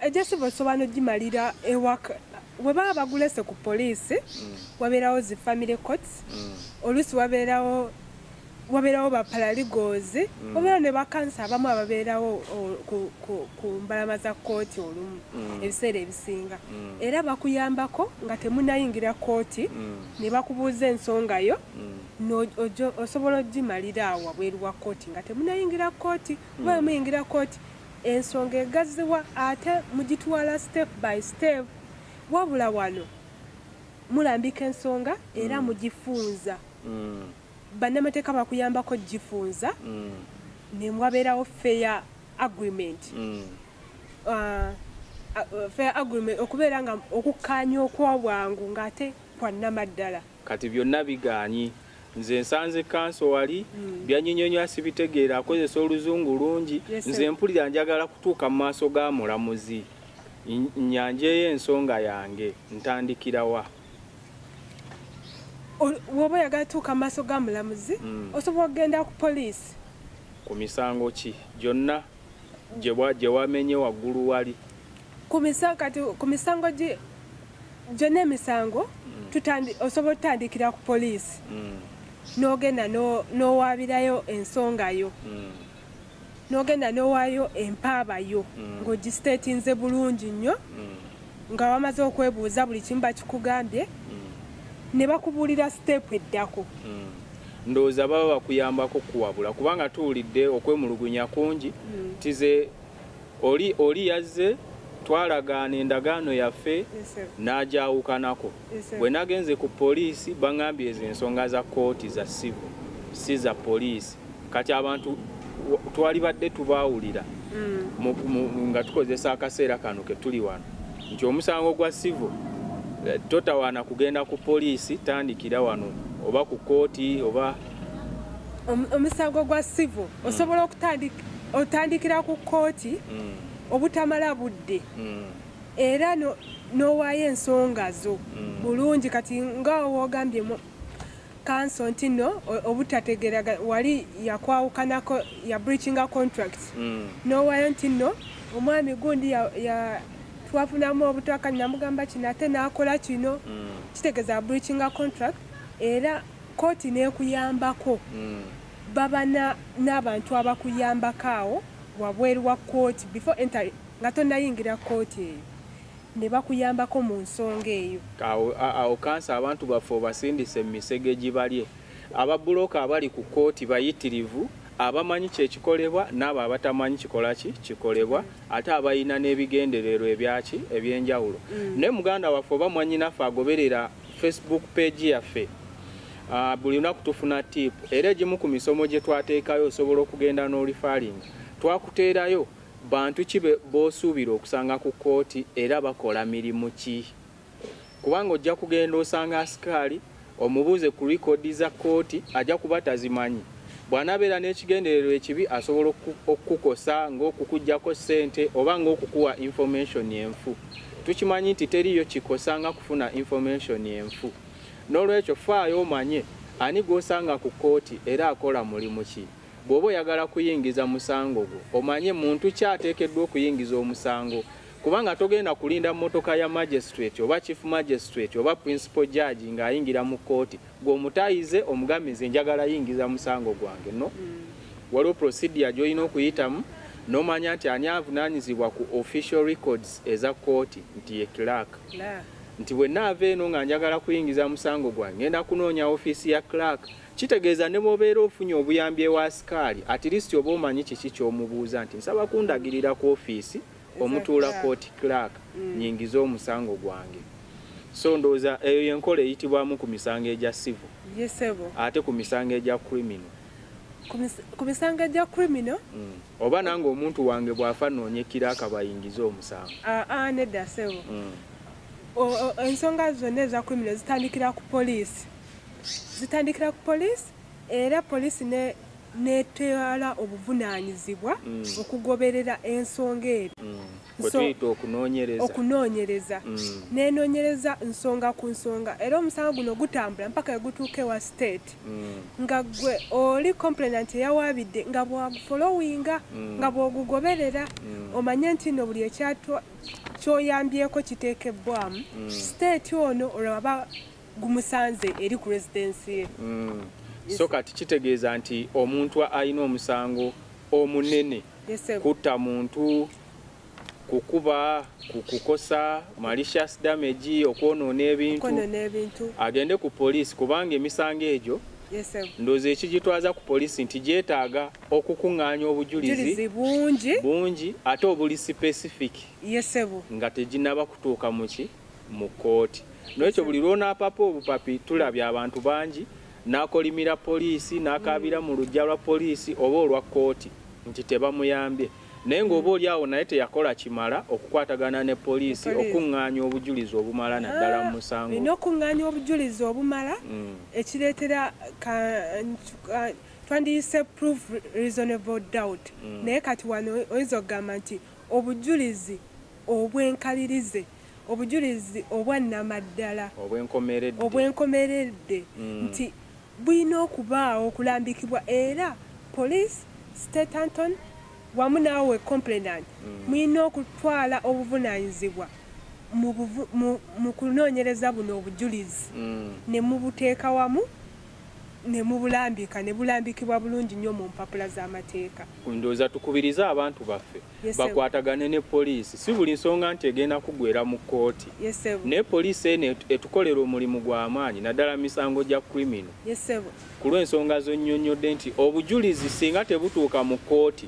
S2: egya sivo tusobola nogimalira ewaka we baba bagulese ku poliisi
S1: Mm.
S2: wabeerawo zi family courts
S1: Mm.
S2: oluusi wabeerawo wabeerawo baparaligos
S1: Mm.
S2: wabeerawo ne bakansa abamu ababeerawo ku- mbalama za kooti olumu ebiseera ebisinga. Era bakuyambako nga temunayingira kooti ne bakubuuza ensonga yo osobola ogimalira awo wabweru wa kooti nga temunayingira kooti oba muyingira kooti ensonga egaziwa ate mugitwala step by step wabula wano mulambika ensonga era
S1: Mm.
S2: mugifunza
S1: Mm.
S2: bannamateeka bakuyambako gifunza
S1: Mm.
S2: ne wabeerawo fair agreement
S1: Mm.
S2: Ah, ah, fair agreement okubeera nga okukkaanya okwobwangu ng'ate kwannamaddala
S1: kati byonna bigaanyi nze nsanze kanso wali
S2: Mm.
S1: byanyinyonyola sibitegeera akozesa oluzungu lungi
S2: Yes,
S1: nze mpulira njagala kutuuka mu maaso ga mulamuzi N- nyanjeeyo ensonga yange ntandikirawa
S2: Ol- bw'oba oyagala tuuka mu maaso ga mulamuzi?
S1: Mm.
S2: osobola okugenda ku poliisi?
S1: Ku misango ki? Gyonna gye wa- wamenye waggulu wali.
S2: Kati ku misango gyonna emisango tutandi- osobola otutandikira ku poliisi.
S1: Mm,
S2: n'ogenda no- n'owaabirayo ensongayo
S1: mm,
S2: n'ogenda n'owaayo empaabayo
S1: Mm.
S2: ng'ogisiteetinze bulungi nnyo
S1: mm,
S2: nga wamaze okwebuuza buli kimu bakikugambye
S1: mm,
S2: ne bakubuulira siteepu eddako.
S1: Ndowooza baba bakuyambako kuwabula kubanga tuwulidde okwemulugunya kungi. Tize oli oli yazze twalagaana endagaano yaffe n'ajawukanako bwe nagenze ku poliisi baŋambye ezo ensonga za kooti za sivo si za poliisi. Kati abantu twalibadde tubaawulira.
S2: Mm.
S1: nga tukozesa akaseera kano ke tuli wano. Nti omusango gwa sivo eh, totawaana kugenda ku poliisi tandikira wano oba ku kooti oba
S2: Omu- omusango gwa sivo osobola okutandik- otandikira ku kooti
S1: mm,
S2: obutamala budde.
S1: Mm,
S2: era no- n'owaayo ensonga zo
S1: Mm.
S2: bulungi. Kati nga wogambye kanso nti no o- obutategeeraga wali yakwawukanako ya breachinga contract.
S1: Mm,
S2: n'owaayo nti no omwami gundi ya- ya- twafunamu obutaka namugamba kino ate n'akola kino
S1: mm,
S2: kitegeeza breachinga contract era kooti n'ekuyambako.
S1: Mm,
S2: baba na- n'abantu abakuyambako awo wabweru wa kooti before enter nga tonnayingira kooti eyo ne bakuyambako mu nsonga eyo.
S1: Awo kansa abantu baffe obasindise mu misege gibalye ababuloka abali ku kooti bayitirivu abamanyi kyekikolebwa n'abo abatamanyi kikola ki kikolebwa ate abalina n'ebigendererwa ebyaki ebyenjawulo. Naye muganda waffe oba mwanyinaffe agoberera facebook page yaffe. Buli lunaku tufuna tip. Era egimu ku misomo gye twateekayo osobola okugenda n'olifaalinga twakuteerayo bantu ki b'osuubira okusanga ku kooti era bakola mirimu ki? Kubanga ojja kugenda osanga asikaali omubuuze ku likodi za kooti ajja kuba tazimanyi. Bw'anaabeera n'ekigendererwa ekibi asobola oku- okukukosa ng'okukugjako ssente oba ng'okukuwa information enfu. Tukimanyi nti teriyo kikosa nga kufuna information enfu. N'olwekyo faayo omanye ani gw'osanga ku kooti era akola mulimu ki bw'oba oyagala kuyingiza musango gwo omanye muntu ki ateekeddwa okuyingiza omusango. Kubanga togenda kulinda motoka ya magistrate oba chief magistrate oba principal judge ng'ayingira mu kooti gw'omutayize omugamize njagala yingiza musango gwange no? Waliwo procedure gy'olina okuyitamu n'omanya nti ani avunaanyizibwa ku official records eza kooti nti ye clerk.
S2: La.
S1: Nti bwe naava eno nga njagala kuyingiza musango gwange ngenda kunoonya ofiisi ya clark kitegeeza ne bw'obeera ofunye obuyambi ewa sikaali at least oba omanyi kiki ky'omubuuza nti nsaba kundagirira ku ofiisi omutuula kooti clark nyingize omusango gwange. So ndowooza eyo yenkola eyitibwamu ku misango egya civil. Ate ku misango egya criminal.
S2: Ku mis- ku misango egya criminal?
S1: Mm. oba nange omuntu wange bw'afa noonye kiraka bayingize omusango
S2: aa nedda sebo
S1: Mm.
S2: O- o- ensonga zonna eza criminal zitandikira ku poliisi zitandikira ku poliisi era poliisi ne- netwala obuvunaanyizibwa
S1: Mm.
S2: okugoberera ensonga eyo
S1: Mm. bwe
S2: So-
S1: tuyita okunoonyereza
S2: okunoonyereza
S1: Mm.
S2: nenoonyereza nsonga ku nsonga era omusango guno gutambula mpaka egutuuka ewa state
S1: Mm.
S2: nga gwe oli complainant eyawaabidde nga bwagufolowinga
S1: Mm.
S2: nga bwogugoberera omanye nti no buli ekyatwa- kyoyambyeko kiteekebbwamu
S1: Mm.
S2: state ono olwaba gumusanze eri ku residensi ye
S1: so kati kitegeeza nti omuntu alina omusango omunene kutta muntu kukuba kukukosa malicious damage okwonoona ebintu. Agende ku poliisi kubanga emisango egyo
S2: yesebo
S1: ndowooza ekigitwaza ku poliisi nti gyetaaga okukuŋŋaanya obujulizi
S2: julizi bungi.
S1: bungi ate obuli specific
S2: yesebo
S1: nga teginaba kutuuka muki mu kooti nolwekyo buli lwonaapapa obupapi tulabye abantu bangi n'akolimira poliisi n'akaabira mu luggya lwa poliisi oba olwa kooti nti tebamuyambye naye ng'oba oli awo naye teyakola kimala okukwatagana ne poliisi okuŋŋaanya obujulizi obumala naddala mu musango.
S2: olina okuŋŋaanya obujulizi obumala
S1: Mm,
S2: ekireetera twandiyise proof reasonable doubt.
S1: Mm.
S2: naye kati wano oyinza okugamba nti obujulizi obwenkalirize obujulizi obwannamaddala
S1: obwenkomeredde.
S2: obwenkomeredde
S1: Mm.
S2: nti bulina okubaawo okulambikibwa era police state anton wamu naawe complainant.
S1: Mm.
S2: mulina okutwala obuvunaanyizibwa mu kunoonyereza buno obujulizi.
S1: Mm.
S2: ne mubuteeka wamu ne mubulambika ne bulambikibwa bulungi nnyo mu mpapula z'amateeka.
S1: Ndowooza tukubirize abantu baffe. Bakwatagane ne poliisi. Si buli nsonga nti egenda kuggwera mu kkooti. Naye poliisi eno etu- etukolera omulimu gw'amaanyi naddala misango gya krimino
S2: yesebo
S1: ku lw'ensonga zonnyonnyodde nti obujulizi singa tebutuuka mu kkooti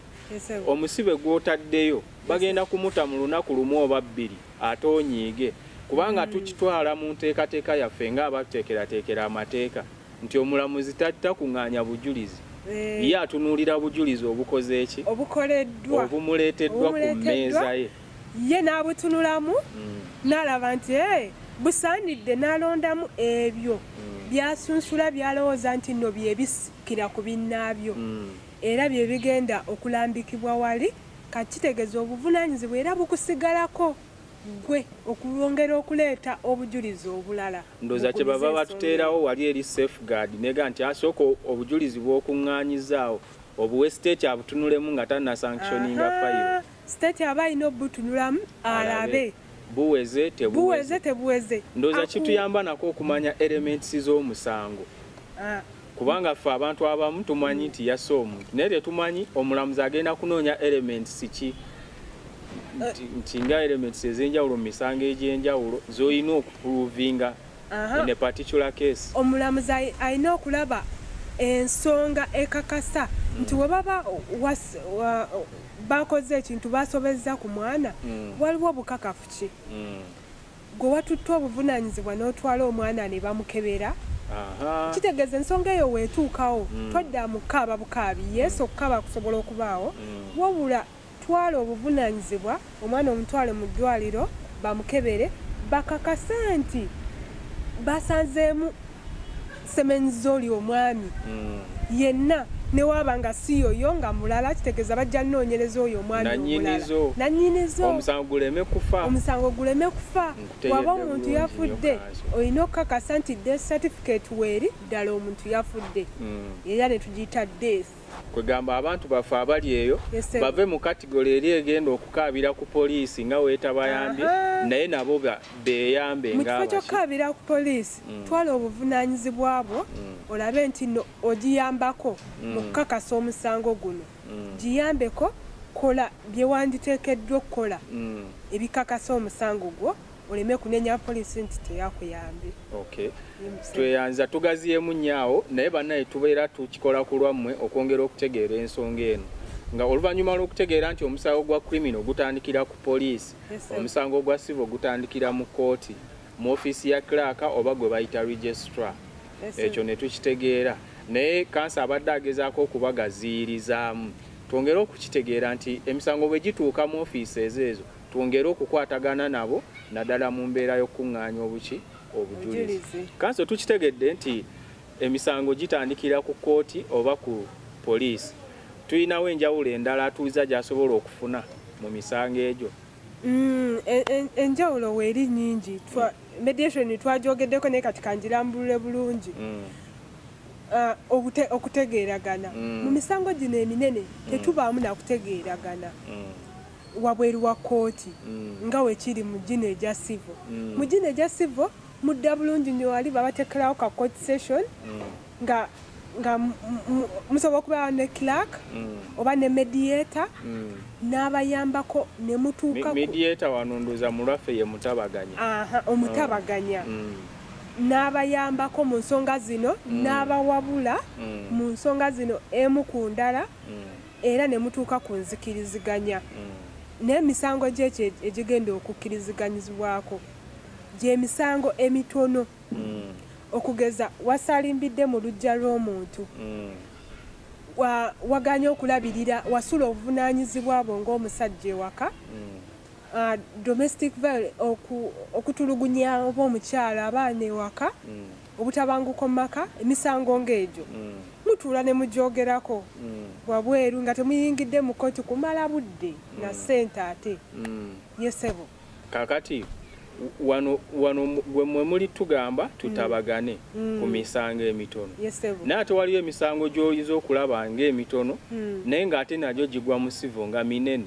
S1: omusibe gw'otaddeyo bagenda kumuta mu lunaku lumu oba bbiri ate onyiige. Kubanga tukitwala mu nteekateeka yaffe ng'abateekerateekera amateeka nti omulamuzi takuŋŋaanya bujulizi.
S2: Eh,
S1: ye atunuulira bujulizi obukoze eki
S2: obukoleddwa.
S1: Obumuleeteddwa ku mmeeza ye.
S2: Ye n'abutunulamu
S1: Mm,
S2: n'alaba nti "Eh, busaanidde n'alondamu ebyo. Byasunsula byalowooza nti nno bye bisikira ku binnaabyo
S1: mm.
S2: Era bye bigenda okulambikibwa wali kakitegeeza obuvunaanyizibwa era bukusigalako gwe okwongera okuleeta obujulizi obulala.
S1: Ndowooza kye bava batuteerawo wali eri safeguard nega nti asooka obujulizi bw'okuŋŋaanyizaawo obuwe state abutunulemu nga tannasanctioninga fayiro
S2: state aba alina obutunulamu alabe.
S1: buweze
S2: buweze
S1: tebuweze.
S2: Tebuweze.
S1: Ndowooza kituyamba nako okumanya elements z'omusango.
S2: Ah,
S1: kubanga ffe abantu abamu tumanyi nti yasse omuntu naye tetumanyi omulamuzi agenda kunoonya elements ki nti- nti nga elements ez'enjawulo mu misango egy'enjawulo z'olina okupruvinga
S2: aha.
S1: in a particular case
S2: omulamuzi alina okulaba ensonga ekakasa nti we baba was- wa- bakoze ekintu basobezza ku mwana
S1: Mm.
S2: waliwo bukakafu ki
S1: Mm.
S2: gwe watutte obuvunaanyizibwa n'otwala omwana ne bamukebera kitegeeza ensonga eyo weetuukawo
S1: Mm.
S2: todda mukaaba bukaabi yesu okukaaba kusobola okubaawo
S1: Mm.
S2: wabula twala obuvunaanyizibwa omwana omutwale mu ddwaliro bamukebere bakakase nti basanzeemu semenyiza oli omwami
S1: Mm.
S2: yenna newaaba nga si yoyo nga mulala kitegeeza bajja nnoonyereza oyo omwami
S1: nannyinizo omusango guleme kufa.
S2: Waba omuntu yafudde olina okukakasa nti death certificate weeri ddala omuntu yafudde.
S1: Mm.
S2: era ne tugiyita death
S1: kwegamba abantu baffe abali eyo
S2: Yes,
S1: bave mu katigole eri egenda okukaabira ku poliisi nga weetabayambye
S2: Aha.
S1: naye nabo ba- beeyambe
S2: mu kifo
S1: ngaabaki
S2: ky'okukaabira ku poliisi
S1: Mm.
S2: twala obuvunaanyizibwa bwo olabe nti no ogiyambako mu
S1: Mm.
S2: kukakasa omusango guno
S1: Mm.
S2: giyambeko kola bye wanditeekeddwa okukola
S1: Mm.
S2: ebikakasa omusango gwo oleme kunenya poliisi nti teyakuyambye
S1: okay tweyanza tugaziyemu nnyo naye bannaye tubeera tukikola ku lwammwe okwongera okutegeera ensonga eno. Nga oluvannyuma lw'okutegeera nti omusango gwa crimino gutandikira ku poliisi
S2: Yes,
S1: omusango gwa civil gutandikira mu kkooti mu ofiisi ya clerka oba gwe bayita registrar.
S2: Yes,
S1: ekyo ne tukitegeera. Naye kansa abadde agezaako okubagaziyirizaamu. Twongere okukitegeera nti emisango bwe gituuka mu ofiisi ezo ezo twongere okukwatagana nabo naddala mu mbeera y'okuŋŋaanya obuki obujulizi. Kanso tukitegedde nti emisango gitandikira ku kkooti oba ku poliisi. Tulinawo enjawulo endala atuuza gy'asobola okufuna mu misango egyo.
S2: Mm, en- en- enjawulo weeri nnyingi. Twa- mediation twajogeddeko naye kati kanjirambulule bulungi.
S1: Mm,
S2: Ah, okutegeeragana.
S1: Mm.
S2: mu misango gino eminene tetubaamu nakutegeeragana wabweru wa kkooti
S1: mm,
S2: nga wekiri mu gino egya sivo
S1: Mm.
S2: mu gino egya sivo mudda bulungi nyo wali babatekerawo ka court session
S1: mm,
S2: nga nga musobola okubeera ne clark oba ne mediator
S1: mm.
S2: n'abayambako ne mutuuka ku
S1: mediata wanondoza mulwaffe ye mutabaganya.
S2: Omutabaganya. N'abayambako mu nsonga zino n'abawabula mu nsonga zino emu ku ndala era ne mutuuka ku nzikiriziganya
S1: mm.
S2: naye emisango gyekyo egigenda okukkiriziganyizibwako? Gy'emisango emitono.
S1: Mm,
S2: okugeza wasalimbidde mu luggya lw'omuntu.
S1: Mm,
S2: wa- waganya okulabirira wasula obuvunaanyizibwa bwo ng'omusajja ewaka?
S1: Mm,
S2: ah, domestic oku- okutulugunya oba omukyala abaana ewaka? Obutabanguko mu maka emisango ng'egyo?
S1: Mm,
S2: mutuula ne mugyogerako
S1: mm,
S2: wabweru nga temuyingidde mu kooti kumala budde na ssente ate
S1: mm.
S2: yesebo
S1: kakati wano wano gwe mwe muli tugamba tutabagane
S2: Mm.
S1: ku misango emitono
S2: yesebo
S1: naye ate waliyo emisango gy'oyiza okulaba ng'emitono
S2: Mm.
S1: naye ng'ate nagyo gigwa mu sivo nga minene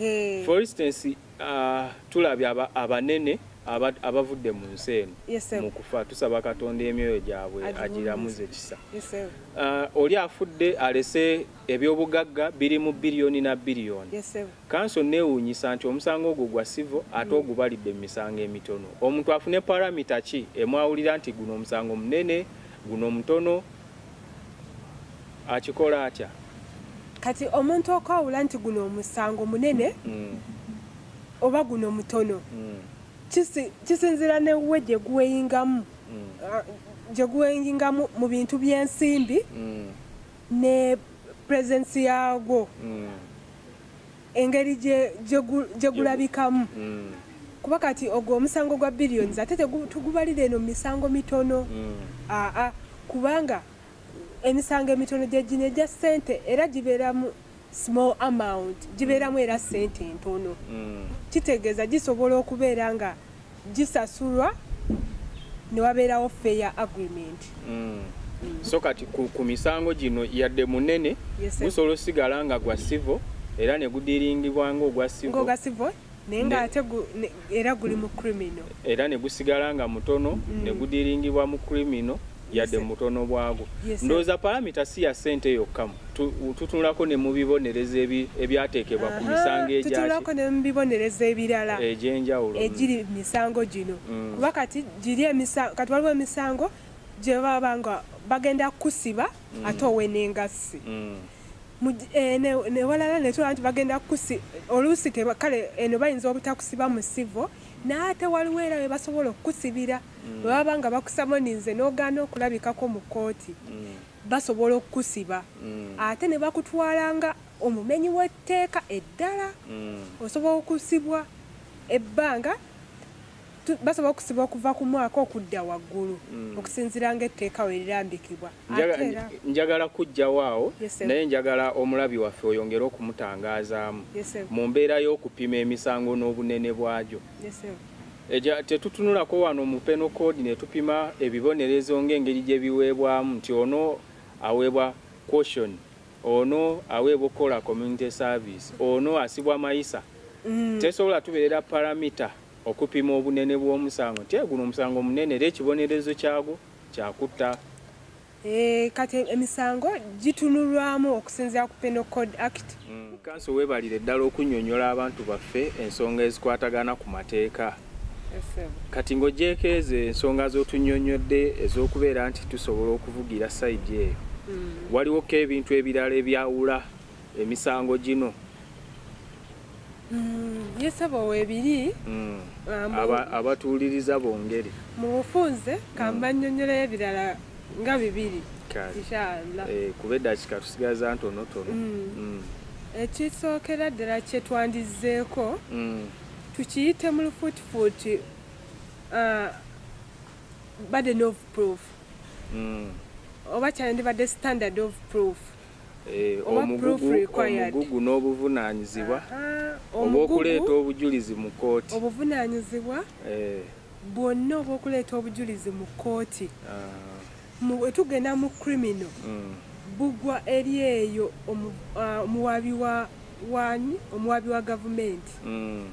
S2: Ye.
S1: for instance ah, tulabye aba- abanene aba- abavudde mu nsi eno mu kufa tusaba katonda emyoyo gyabwe
S2: Agiramuze.
S1: kisa. Ah, oli afudde alese ebyobugagga biri mu biliyoni na biliyoni kanso neewuunyisa nti omusango ogwo gwa sivo ate ogubalidde mu misango emitono. Omuntu afune paramita ki? Emwawulira nti guno omusango munene guno mutono akikola atya?
S2: Kati omuntu okwawula nti guno omusango munene
S1: Mm,
S2: oba guno mutono
S1: mm,
S2: kisinzira newe gye guweyingamu
S1: mm,
S2: ah, gye guweyingamu mu bintu by'ensimbi
S1: mm,
S2: ne purezensi yaagwo
S1: mm,
S2: engeri gye- gye gu- gye gulabikamu. kuba kati ogwo omusango gwa biliyoni ate tegu- tugubalira eno mu misango mitono. Aa kubanga emisango emitono gye gino egya ssente era gibeeramu small amount gibeeramu era ssente ntono.
S1: Mm,
S2: kitegeeza gisobola okubeera nga gisasulwa ne wabeerawo fair agreement.
S1: Mm. so kati ku, misango gino yadde munene gusobola osigala nga gwa sivo era ne gudiringibwa
S2: ng'oga civil. Naye
S1: ne-
S2: era guli mu criminal.
S1: Era ne gusigala nga mutono ne gudiringibwa mu crimino yadde mutono bwagwo. Ndowooza palamita si ya ssente yokkamu Tu- tutunulako ne mu bibonereza ebi- ebyateekebwa ku misango egyaki
S2: tutulako ne mu bibonerezo ebirala.
S1: Egy'enjawulo
S2: egiri mu misango gino.
S1: Mm.
S2: kuba kati giri kati waliwo emisango gye baba nga bagenda kusiba ate owe
S1: Mm,
S2: gi- eh, ne- newalala netulaba nti bagenda kusi oluusi kale eno bayinza obutakusiba mu sivo naate waliwo era we basobola okukusibira bwe baba nga bakusamonize n'ogaana okulabikako mu kooti
S1: mm,
S2: basobola okukusiba.
S1: Mm,
S2: ate ne bakutwala nga omumenyi w'etteeka eddala
S1: mm.
S2: osobola okusibwa ebbanga basobola okusibwa okuva ku mwaka okudda waggulu
S1: Mm.
S2: okusinziira ngaetteeka we lirambikibwa.
S1: Njagala kujjawo awo naye njagala omulabi waffe oyongere okumutangazaamu mu mbeera y'okupima emisango n'obunene bwagyo. Tetutunulako wano mu penal code ne tupima ebibonerezo ng'engeri gye biweebwamu nti ono aweebwa caution ono aweebwa okukola community service ono asibwa mayisa.
S2: Mm.
S1: tesobola tubeerera paramita okupima obunene bw'omusango. Nti "Eh, guno omusango munene era ekibonerezo kyagwo kyakutta.
S2: Eh, kati emisango gitunulwamu okusinziira ku penal code act?
S1: Kanso weebalire ddala okunnyonnyola abantu baffe ensonga ezikwatagana ku mateeka. Kati ng'ogyeko ezo ensonga z'otunnyonnyodde ez'okubeera nti tusobola okuvugira sayidi eyo
S2: Mm.
S1: waliwoko ebintu ebirala ebyawula emisango gino
S2: Mm, yesaba weebiri
S1: Mm.
S2: ah, mu-
S1: Aba- abatuwuliriza bongere
S2: mu bufunze kamba nnyonnyoleyo ebirala nga bibiri
S1: Eh, kuba eddakika tusigaza ntonotono
S2: Mm.
S1: Mm.
S2: ekisookera ddala kye twandizzeeko
S1: Mm.
S2: tukiyite mu lufuutifuuti uh, burden of proof
S1: Mm.
S2: oba kyandibadde standard of proof
S1: omugugu-
S2: required.
S1: omugugu n'obuvunaanyizibwa.
S2: Aha,
S1: oba okuleeta obujulizi mu kooti
S2: obuvunaanyizibwa?
S1: Eh,
S2: bwonna oba okuleeta obujulizi mu kooti
S1: ah,
S2: Mu- bwe tugenda mu criminal.
S1: Mm.
S2: bugwa eri eyo ah, omuwabi wa wani omuwabi wa gavumenti.
S1: Mm.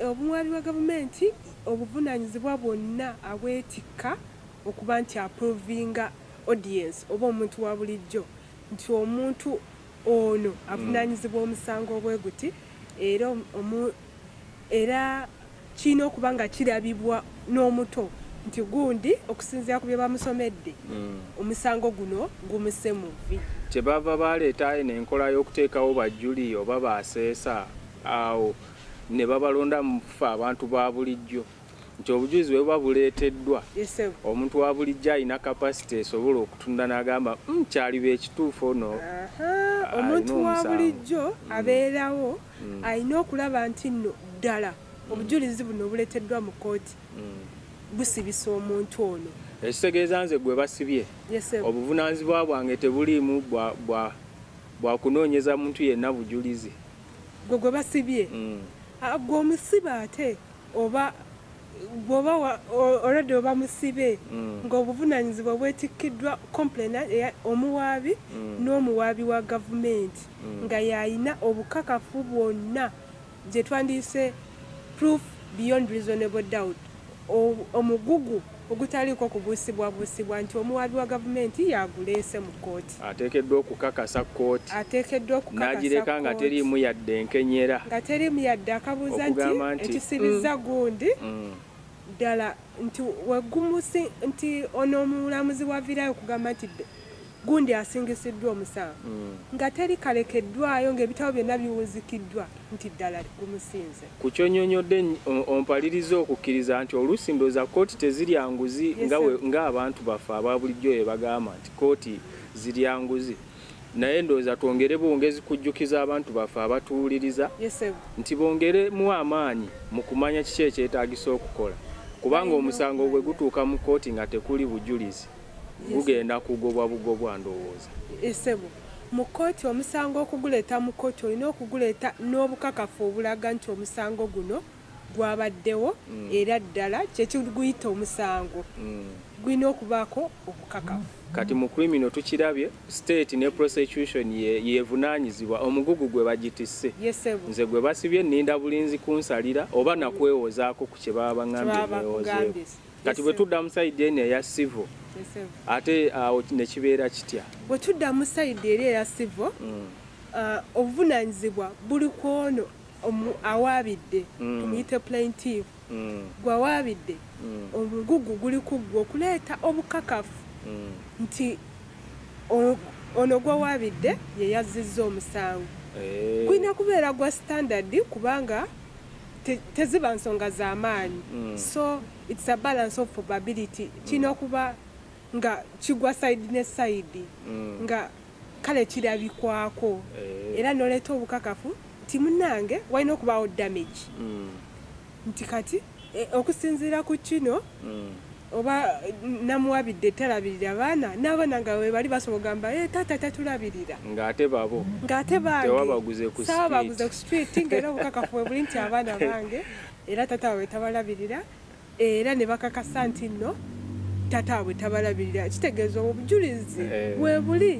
S2: omuwabi wa gavumenti obuvunaanyizibwa bwonna abwetikka okuba nti aprovinga audience oba omuntu wa bulijjo nti omuntu ono avunaanyizibwa omusango obwe guti era era kirina okuba nga kirabibwa n'omuto nti gundi okusinziira ku bye bamusomedde.
S1: Mm.
S2: omusango guno gumuse muvi
S1: kyebava baleetayo n'enkola y'okuteekawo bajjuli oba baseesa awo ne babalonda mufe abantu ba bulijjo nti obujulizi bwe buba buleeteddwa omuntu wa bulijjo alina kapasite esobola okutunda n'agamba "Mm, kyali beekituufu ono.
S2: Omuntu wa
S1: omusango."
S2: bulijjo abeerawo
S1: Mm.
S2: alina okulaba nti nno ddala obujulizi buno obuleeteddwa mu kooti busibisa omuntu ono.
S1: Ekitegeeza nze gwe basibye.
S2: Yese
S1: obuvunaanyizibwa bwange tebuliimu bwa- bwa- bwakunoonyeza muntu yenna bujulizi.
S2: Gwe gwe basibye. Ah, gwe omusibe ate oba bwoba olwadde oba musibe
S1: Mm.
S2: ng'obuvunaanyizibwa bwetikkiddwa complaina omuwaabi
S1: Mm.
S2: n'omuwaabi wa gavumenti
S1: Mm.
S2: nga yayina obukakafu bwonna gye twandiise proof beyond reasonable doubt omugugu ogutaliiko kubuusibwabuusibwa nti omuwabi wa gavumenti yaguleese mu kooti
S1: ateekeddwa okukakasa kooti
S2: ateekeddwa okukakasa
S1: n'agireka nga teriimu yadde enkenyera
S2: nga terimu yadde akabuuza nti ekisiriza gundi. Ddala nti wegumusi nti ono omulamuzi waviirayo okugamba nti gundi asingisiddwa omusango.
S1: Mm.
S2: nga teri kalekeddwayo ng'ebitabo byonna biwuzikiddwa nti ddala gumusinze
S1: ku kyonyonyodde ompaliriza okukkiriza nti oluusi ndooza kooti tezirya nguzi ng'abantu baffe aba bulijjo bye bagamba nti kooti zirya nguzi. Naye ndooza twongere bwongezi kujjukiza abantu baffe abatuwuliriza nti bongeremu amaanyi mu kumanya kiki ekyetaagisa okukola kubanga omusango bwe
S2: okumanya.
S1: gutuuka mu kooti nga tekuli bujulizi gugenda kugobwa bugobwa ndowooza
S2: yesebu mu kooti omusango okuguleeta mu kooti olina okuguleeta n'obukakafu obulaga nti omusango guno gwabaddewo
S1: Mm.
S2: era ddala kyekiguyita omusango
S1: Mm.
S2: gulina okubaako obukakafu
S1: kati mu criminal tukirabye state ne prosecution ye- yevunaanyizibwa omugugu gwe bagitisse
S2: yesebu
S1: nze gwe basibye nninda bulinzi kunsalira oba nakwewozaako ku kye baba baŋŋambye
S2: Kyebaba
S1: newozeewo
S2: kugambye.
S1: kati bwe
S2: Yes,
S1: tudda mu sayidi eno eya civil ate awo ne kibeera kitya
S2: bwe tudda mu sayidi eri eya sivo
S1: Mm.
S2: uh, obuvunaanyizibwa buli ku ono omu- awaabidde
S1: Mm.
S2: tumuyite plaintiff
S1: Mm.
S2: gwawaabidde omugugu guli ku ggwe okuleeta obukakafu. Nti o- ono gwawaabidde ye yazzizza omusango
S1: Eh.
S2: gulina kubeera gwa standard kubanga te- teziba nsonga z'amaanyi
S1: Mm.
S2: so its a balance of probability kirina okuba nga kigwa sayidi ne sayidi
S1: Mm.
S2: nga kale kirabikwako
S1: Eh.
S2: era noleeta obukakafu nti munange walina okubaawo damage
S1: Mm.
S2: nti kati eh, okusinziira ku kino
S1: Mm.
S2: Oba namuwabidde talabirira baana n'abaana nga we bali basobola ogamba "Eh, taata tatulabirira
S1: ng'ate babo
S2: ng'ate bange
S1: Tewabaguze ku street."
S2: ngaera obukakafu bwe buli nti abaana bange era taata waabwe tabalabirira era ne bakakasa nti nno taata waabwe tabalabirira kitegeeza obujulizi
S1: Eh.
S2: bwe buli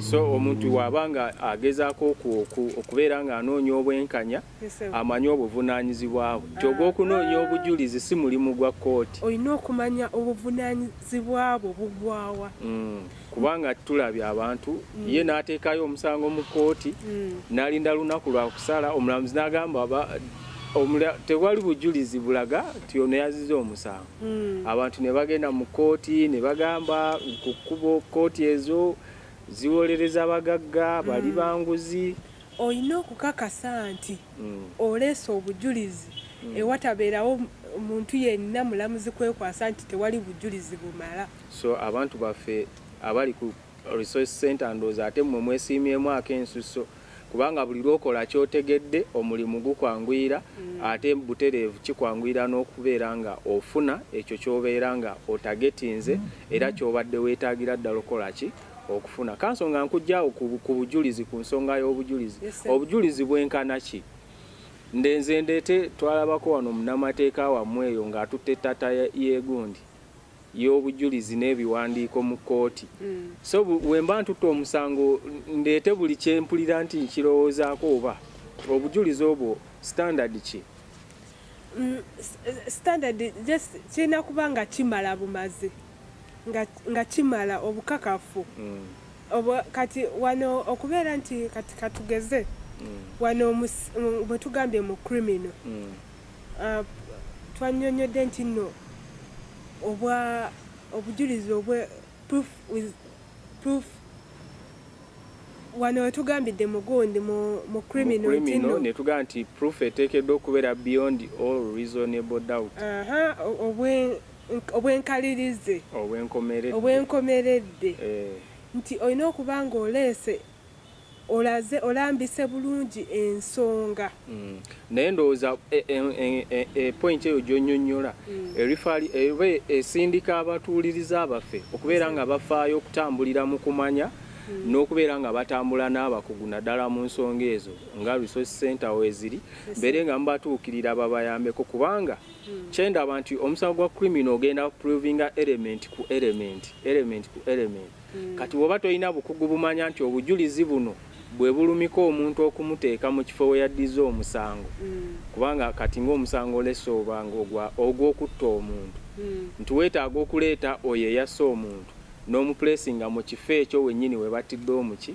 S1: so omuntu wabanga agezaako oku- oku- okubeera ng'anoonya obwenkanya
S2: Yes,
S1: amanye obuvunaanyizibwa bwe nti ogw'okunoonya obujulizi si mulimu gwa kooti
S2: olina okumanya obuvunaanyizibwa bwo bugwawa
S1: Mm. kubanga tulabye abantu ye n'ateekayo omusango mu kooti n'alinda lunaku lwa kusala omulamuzi n'agamba tewali bujulizi bulaga nti ono yazize omusango. Abantu ne bagenda mu kooti ne bagamba ku kkubo kooti ezo ziwolereza abagagga bali banguzi.
S2: Olina okukakasa nti
S1: Mm.
S2: oleesa obujulizi. Ewatabeerawo omuntu yenna mulamuzi kwekwasa nti tewali bujulizi bumala.
S1: So abantu baffe abali ku resource center ndooza ate mmwe mwesiimyemu ak'ensuso kubanga buli lwokola kyotegedde omulimu gukwanguyira ate butereevu kikwanguyira n'okubeera nga ofuna ekyo ky'obeera nga otagetinze era ky'obadde weetaagira ddala okola ki okufuna. Kansonga nkugjawo ku ku bujulizi ku nsonga y'obujulizi. Obujulizi bwenkana ki? Ndenze ndeete twalabako wano munamateeka wammwe eyo ng'atutte ettata ye- y'egundi y'obujulizi n'ebiwandiiko mu kooti so bu- bwe mba ntutte omusango ndeete buli kyempulira nti nkirowoozaako oba obujulizi obwo standard ki?
S2: Mm, standard just kirina kuba nga kimala bumazi nga, kimala obukakafu.
S1: Mm,
S2: kati wano okubeera nti kati katugeze
S1: mm,
S2: wano bwe tugambye mu criminal.
S1: Mm,
S2: uh, twannyonnyodde nti nno obwa obujulizi obwe proof with proof wano wetugambidde mugundi mu, Mu criminal nti
S1: proof eteekeddwa okubeera beyond all reasonable doubt.
S2: Obwe- obwenkalirize.
S1: Obwenkomeredde. Eh,
S2: nti olina okuba nga oleese olaze olambise bulungi ensonga.
S1: Mm. naye ndowooza e- e- e- e- eyo gy'onnyonnyola
S2: Mm.
S1: erifali eba esindika abatuuliriza abaffe okubeera nga bafaayo okutambulira mu kumanya n'okubeera nga batambula n'abakugu naddala mu nsonga ezo nga resource center weziri mbeere nga mubatuukirira babayambeko kubanga kyendaba nti omusango gwa criminal ogenda provinga element ku element element ku element. Kati bw'oba tolina bukugu bumanya nti obujulizi buno bwe bulumika omuntu okumuteeka mu kifo we yaddiza omusango.
S2: Mm,
S1: kubanga kati ng'omusango olese obanga ogw'okutta omuntu.
S2: Mm,
S1: nti weetaaga okuleeta oyo eyasse omuntu n'omupulesinga mu kifo ekyo wennyini we battidde omuki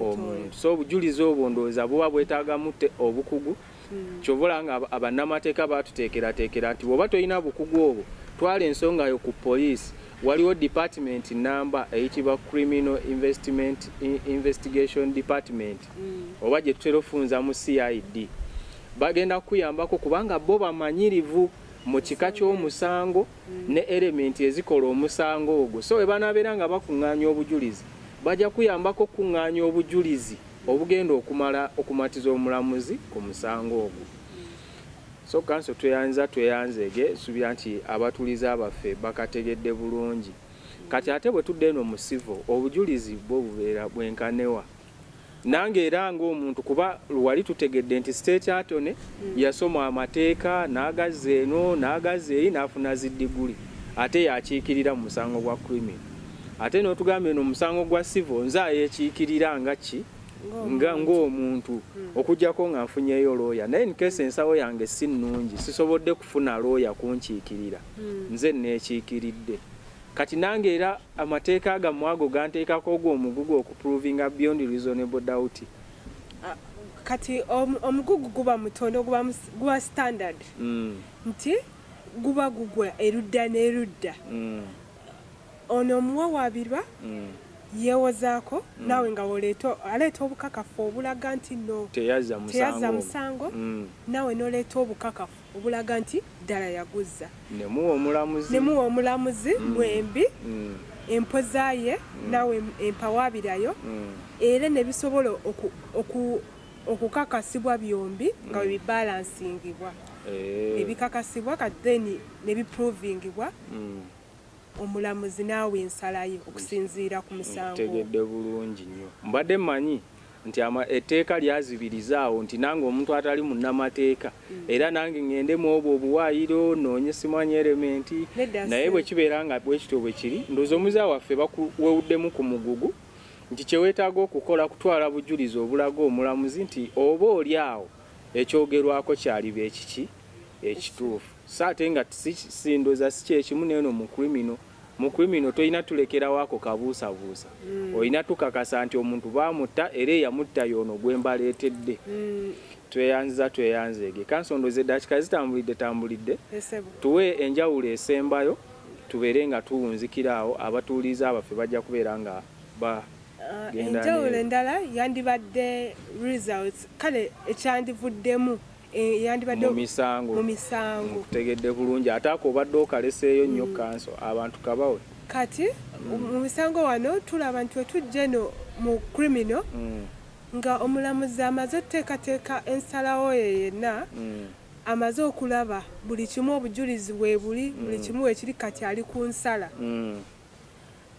S2: omuntu.
S1: So obujulizi obwo ndowooza buba bwetaagamu obukugu
S2: Mm,
S1: kyova olanga aba- bannamateeka baatuteekerateekera nti bw'oba tolina bukugu obwo twala ensonga yo ku poliisi. Waliwo department namba eyitibwa criminal investment investigation department.
S2: Mm,
S1: oba gye tutera ofunza mu cid bagenda kukuyambako kubanga bo bamanyirivu mu kika ky'omusango ne elementi ezikola omusango ogwo. So we banaabeera nga bakuŋŋaanya obujulizi bajja kuyambako kukuŋŋaanya obujulizi obugenda okumala okumatiza omulamuzi ku musango ogwo. So kanso tweyanza tweyanzege subira nti abatulize abaffe bakategedde bulungi. Kati ate bwe tudde eno mu sivo obujulizi bwo bubeera bwenkanewa nange era ng'omuntu kuba lwali tutegedde nti state atone yasoma amateeka n'agazza eno n'agazza eri n'afuna ziddiguli ate yakiikirira mu musango gwa criminal. Ate n'otugambye eno omusango gwa sivo nze ayekiikirira nga ki nga ng'omuntu okugjako nga nfunyeyo looya naye nkese ensawo yange si nnungi sisobodde kufuna looya kunkiikirira.
S2: Mm.
S1: nze neekiikiridde kati nange era amateeka gammwe ago ganteekako ogwo omugugu okuprovinga beyond reasonable doubt.
S2: Ah, kati omu- omugugu guba mutono guba standard.
S1: Mm,
S2: nti guba gugwa erudda n'erudda. Ono omuwawaabirwa
S1: mm.
S2: Yeewozaako naawe nga aleeta obukakafu obulaga nti no
S1: teyazza musango. Mm,
S2: naawe n'oleeta obukakafu obulaga nti ddala yaguzza.
S1: Nemuwa omulamuzi.
S2: Omulamuzi mwembi
S1: Mm,
S2: empoza ye naawe empawaabirayo
S1: mm,
S2: era ne bisobola oku- oku- okukakasibwa byombi nga bwe bibalansingibwa
S1: eh,
S2: ebikakasibwa kati then ne biprovingibwa.
S1: Mm,
S2: omulamuzi naawe ensalayo okusinziira ku musango.
S1: Ntegedde bulungi nnyo. Mbadde mmanyi nti etteeka lyazibiriza awo nti nange omuntu atali munnamateeka. Era nange ŋŋendemu obwo obuwaayiro noonye simanyi erementi naye bwe kibeera nga bwe kityo bwe kiri ndowooza omuzaa waffe bakuwewuddemu ku mugugu nti kyeweetaaga okukola kutwala bujulizi obulaga omulamuzi nti oba oli awo ekyogerwako kyaliba ekiki? Ekituufu so ate nga si- si kyekimu neeno mu krimino mu krimino tolina tulekerawo ako kabuusabuusa. Olina tukakasa nti omuntu baamutta era eyamutta yono gwe mbaleetedde.
S2: Mm,
S1: tweyanziza tweyanzeege kansondoze dakika zitambulidde tambulidde. Tuwe enjawulo esembayo tubeere nga tuwunzikira awo abatuulize abaffe bajja kubeera nga ba Genda
S2: enjawulo endala yandibadde results. Kale ekyandivuddemu yandibadde
S1: mu misango. Nkutegedde bulungi ate ako obadde okaleseeyo nnyo kanso abantu kabawe.
S2: Kati mu misango wano tulaba nti wetujja eno mu criminal
S1: Mm,
S2: nga omulamuzi amaze okuteekateeka ensalawo ye yenna
S1: mm,
S2: amaze okulaba buli kimu obujulizi bwe buli kimu weekiri kati ali ku nsala.
S1: Mm,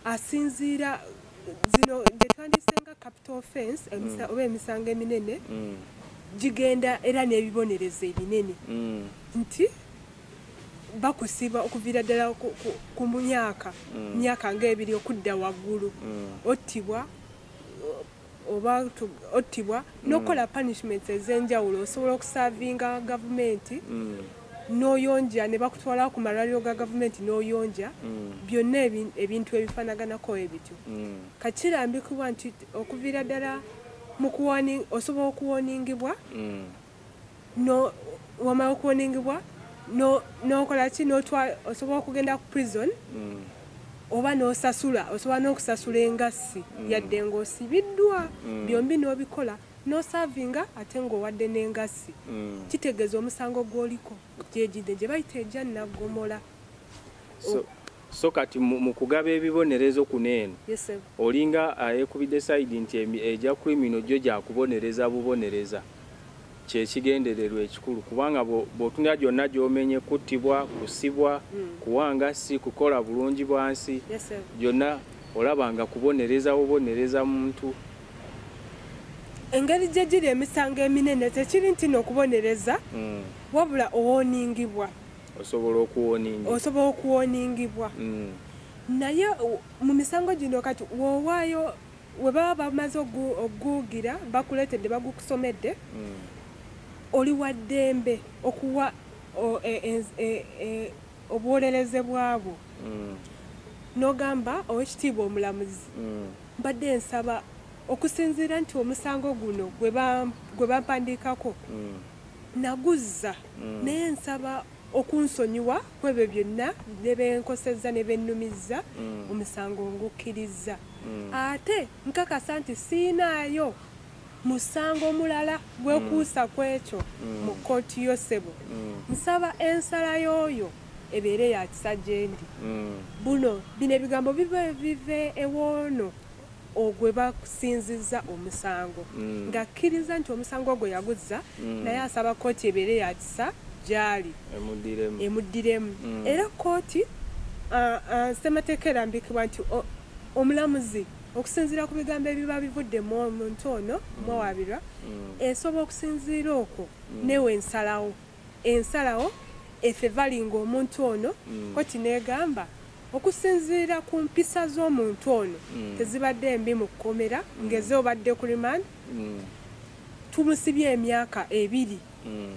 S2: asinziira zino gye twandise nga capital offense oba emisango eminene
S1: mm,
S2: gigenda era n'ebibonerezo ebinene.
S1: Mm,
S2: nti bakusiba okuviira ddala ku- myaka.
S1: Mm.
S2: myaka ng'ebiri okudda waggulu.
S1: Mm,
S2: ottibwa oba ottibwa n'okukola punishments ez'enjawulo. Osobola okusaavinga gavumenti n'oyonja ne bakutwala ku malwaliro ga gavumenti n'oyonja. Byonna ebi- ebintu ebifaanaganako ebityo. Kakirambikibwa nti okuviira ddala osobola okuwoningibwa?
S1: Mm,
S2: no wamala okuwoningibwa? No- n'okola ki? Osobola okugenda ku prison?
S1: Mm,
S2: oba n'osasula osobola n'okusasula engassi yadde ng'osibiddwa?
S1: Mm.
S2: byombi n'obikola n'osaavinga ate ng'owadde n'engassi.
S1: Mm.
S2: kitegeeza omusango gw'oliko gyegide gye bayita ejja naggomola
S1: So- kati mu mu kugaba ebibonerezo kuno eno
S2: yesebo
S1: olinga ayekubidde sayidi nti emi- egya krimino gyo gyakubonereza bubonereza. Kyekigendererwa ekikulu kubanga bwo- bw'otunira gyonna gy'omenye kuttibwa kusibwa kuwanga si kukola bulungi bwansi gyonna olaba nga kubonereza bubonereza muntu.
S2: Engeri gye giri emisango eminene tekiri nti n'okubonereza
S1: Mm,
S2: wabula owoningibwa
S1: osobola okuwoninga
S2: osobola okuwoningibwa.
S1: Mm,
S2: naye o- mu misango gino kati woowaayo we baba bamaze okuguugira bakuleetedde bagukusomedde
S1: Mm.
S2: oli wa ddembe okuwa e- e- e- e- obuwolereze bwabwo
S1: Mm.
S2: n'ogamba owekitiibwa omulamuzi mbadde nsaba okusinziira nti omusango guno gwe bam- gwe bampandiikako naguzza naye nsaba okunsonyiwa ku ebyo byonna ne benkosezza ne bennumizza
S1: Mm.
S2: omusango ngukkiriza
S1: Mm.
S2: ate nkakasa nti siinaayo musango omulala gwekuusa
S1: Mm.
S2: mu kooti yosebo
S1: Mm.
S2: nsaba ensala y'oyo ebeere ya kisa gye ndi
S1: Mm.
S2: buno bino ebigambo bive bive ewoono ogwe bakusinziza omusango
S1: Mm.
S2: ng'akkiriza nti omusango ogwo yaguzza
S1: Mm.
S2: naye asaba kooti ebeere ya kisa gy'ali
S1: emuddiremu Mm.
S2: era kooti ssemateeka erambikibwa nti omulamuzi okusinziira ku bigambo ebiba bivudde mu omuntu ono mwawabirwa
S1: Mm.
S2: esobola okusinziira okwo newe ensalawo ensalawo efe valinga omuntu ono
S1: Mm.
S2: kooti negamba okusinziira ku mpisa z'omuntu ono
S1: Mm.
S2: tezibadde mbi mu kkomera ngeze obadde ku remand
S1: Mm.
S2: tumusibye emyaka ebiri
S1: Mm.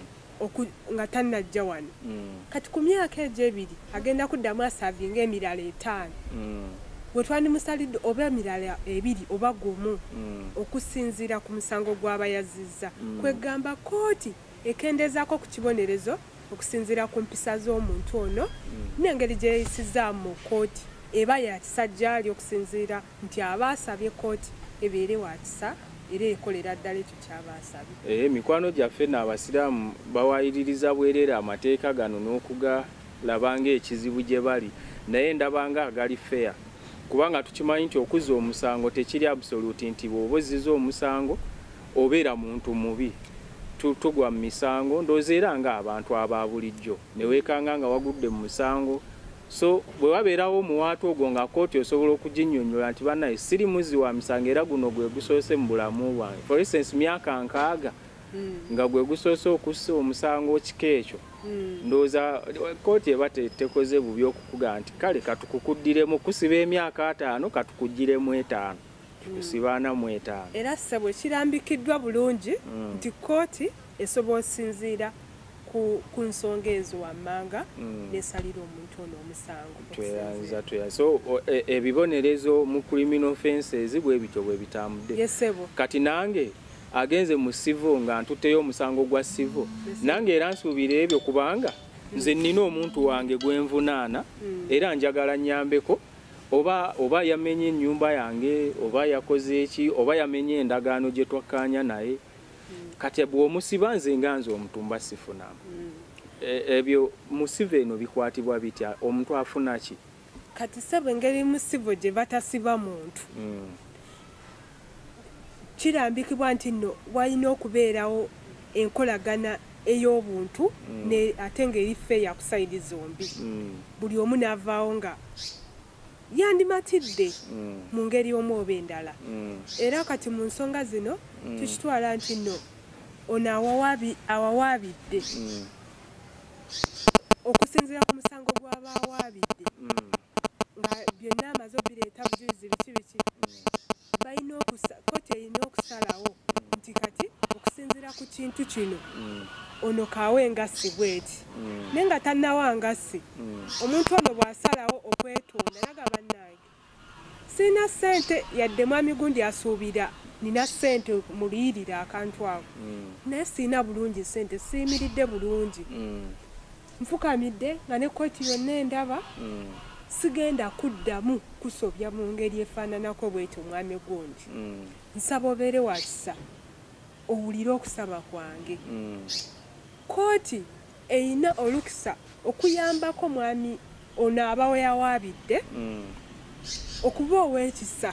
S2: Nga tannajja wano
S1: Mm.
S2: kati ku myaka egyo ebiri agenda kuddamu asavinga emirala etaano
S1: Mm.
S2: bwe twandimusalidde oba emirala ebiri oba gumu
S1: Mm.
S2: okusinziira ku musango gw'abayazizza
S1: Mm.
S2: kwegamba kooti ekendezaako ku kibonerezo okusinziira ku mpisa z'omuntu ono n'engeri gye yeyisizaamu mu kooti eba yakisa gyali okusinziira nti aba asabye kooti ebeere wakisa era ekolera ddala ekyo kyaba asabye
S1: Eh, mikwano gyaffe n'abasiraamu bawayiririza bwereere amateeka gano n'okugalaba ng'ekizibu gye bali. Naye ndabanga agali feya kubanga tukimanyi nti okuzza omusango tekiri absolute nti bw'oba ozziza omusango obeera muntu mubi. Tu- tugwa mu misango ndowooza era ng'abantu aba bulijjo. Ne weekanga nga wagudde mu musango so bwe wabeerawo omuwaatu ogwo nga kooti osobola okuginnyonnyola nti bannaye siri muzzi wa misango era guno gwe gusoose mu bulamu bwange. For instance myaka nkaaga nga gwe gusoose okussa omusango kika ekyo ndowooza kooti eba te- tekoze bubi okukuga nti kale katukukuddiremu kusiba emyaka ataano katukugiremu etaano tukusiba ana mu etaano.
S2: Era ssebwe kirambikiddwa bulungi
S1: Mm.
S2: nti kooti esobola okusinziira ku, nsonga ezo wammanga
S1: Mm.
S2: nesalira omuntu ono omusango.
S1: Tweyanza tweyanza. So e- ebibonerezo mu criminal offences bwe bityo bwe bitambudde.
S2: Yesebo
S1: kati nange agenze mu sivo nga ntuteyo omusango gwa sivo nange era nsuubira ebyo kubanga nze nnina omuntu wange gwenvunaana era njagala nyambeko. Oba oba yamenye ennyumba yange oba yakoze eki oba yamenye endagaano gye twakkaanya naye kati bw'omusiba nze nga nze omutumba sifunamu E- ebyo mu sivo eno bikwatibwa bitya? Omuntu afuna ki?
S2: Kati sebo engeri musibo gye batasiba muntu.
S1: Mm,
S2: kirambikibwa nti nno walina okubeerawo enkolagana ey'obuntu
S1: Mm.
S2: ne ate ng'eri feeya ku sayidi zombi.
S1: Mm,
S2: buli omu n'avaawo nga yandimatidde
S1: mm,
S2: mu ngeri omu oba endala.
S1: Mm,
S2: era kati mu nsonga zino
S1: Mm.
S2: tukitwala nti nno ono awawaabidde.
S1: Mm,
S2: okusinziira ku musango gw'aba awaabidde
S1: mm,
S2: nga byonna amaze obireeta bujulizi biki biki? Balina okusa- kooti erina okusalawo. Nti kati okusinziira ku kintu kino
S1: mm,
S2: ono kaawe engassi bweti.
S1: Mm,
S2: naye nga tannawa ngassi.
S1: Mm.
S2: omuntu ono bw'asalawo okwetonda naga bannange sirina ssente yadde mwami gundi asuubira nina ssente muliyirira akantu ako
S1: Mm,
S2: naye sirina bulungi ssente siyimiridde bulungi.
S1: Mm,
S2: nfukamidde nga ne kooti yonna endaba.
S1: Mm,
S2: sigenda kuddamu kusobya mu ngeri efaananako bwetyo omwami gundi. Nsaba obeere wa kisa owulire okusaba kwange. Kooti erina olukisa okuyambako mwami ono aba we yawaabidde.
S1: Mm,
S2: okuba ow'ekisa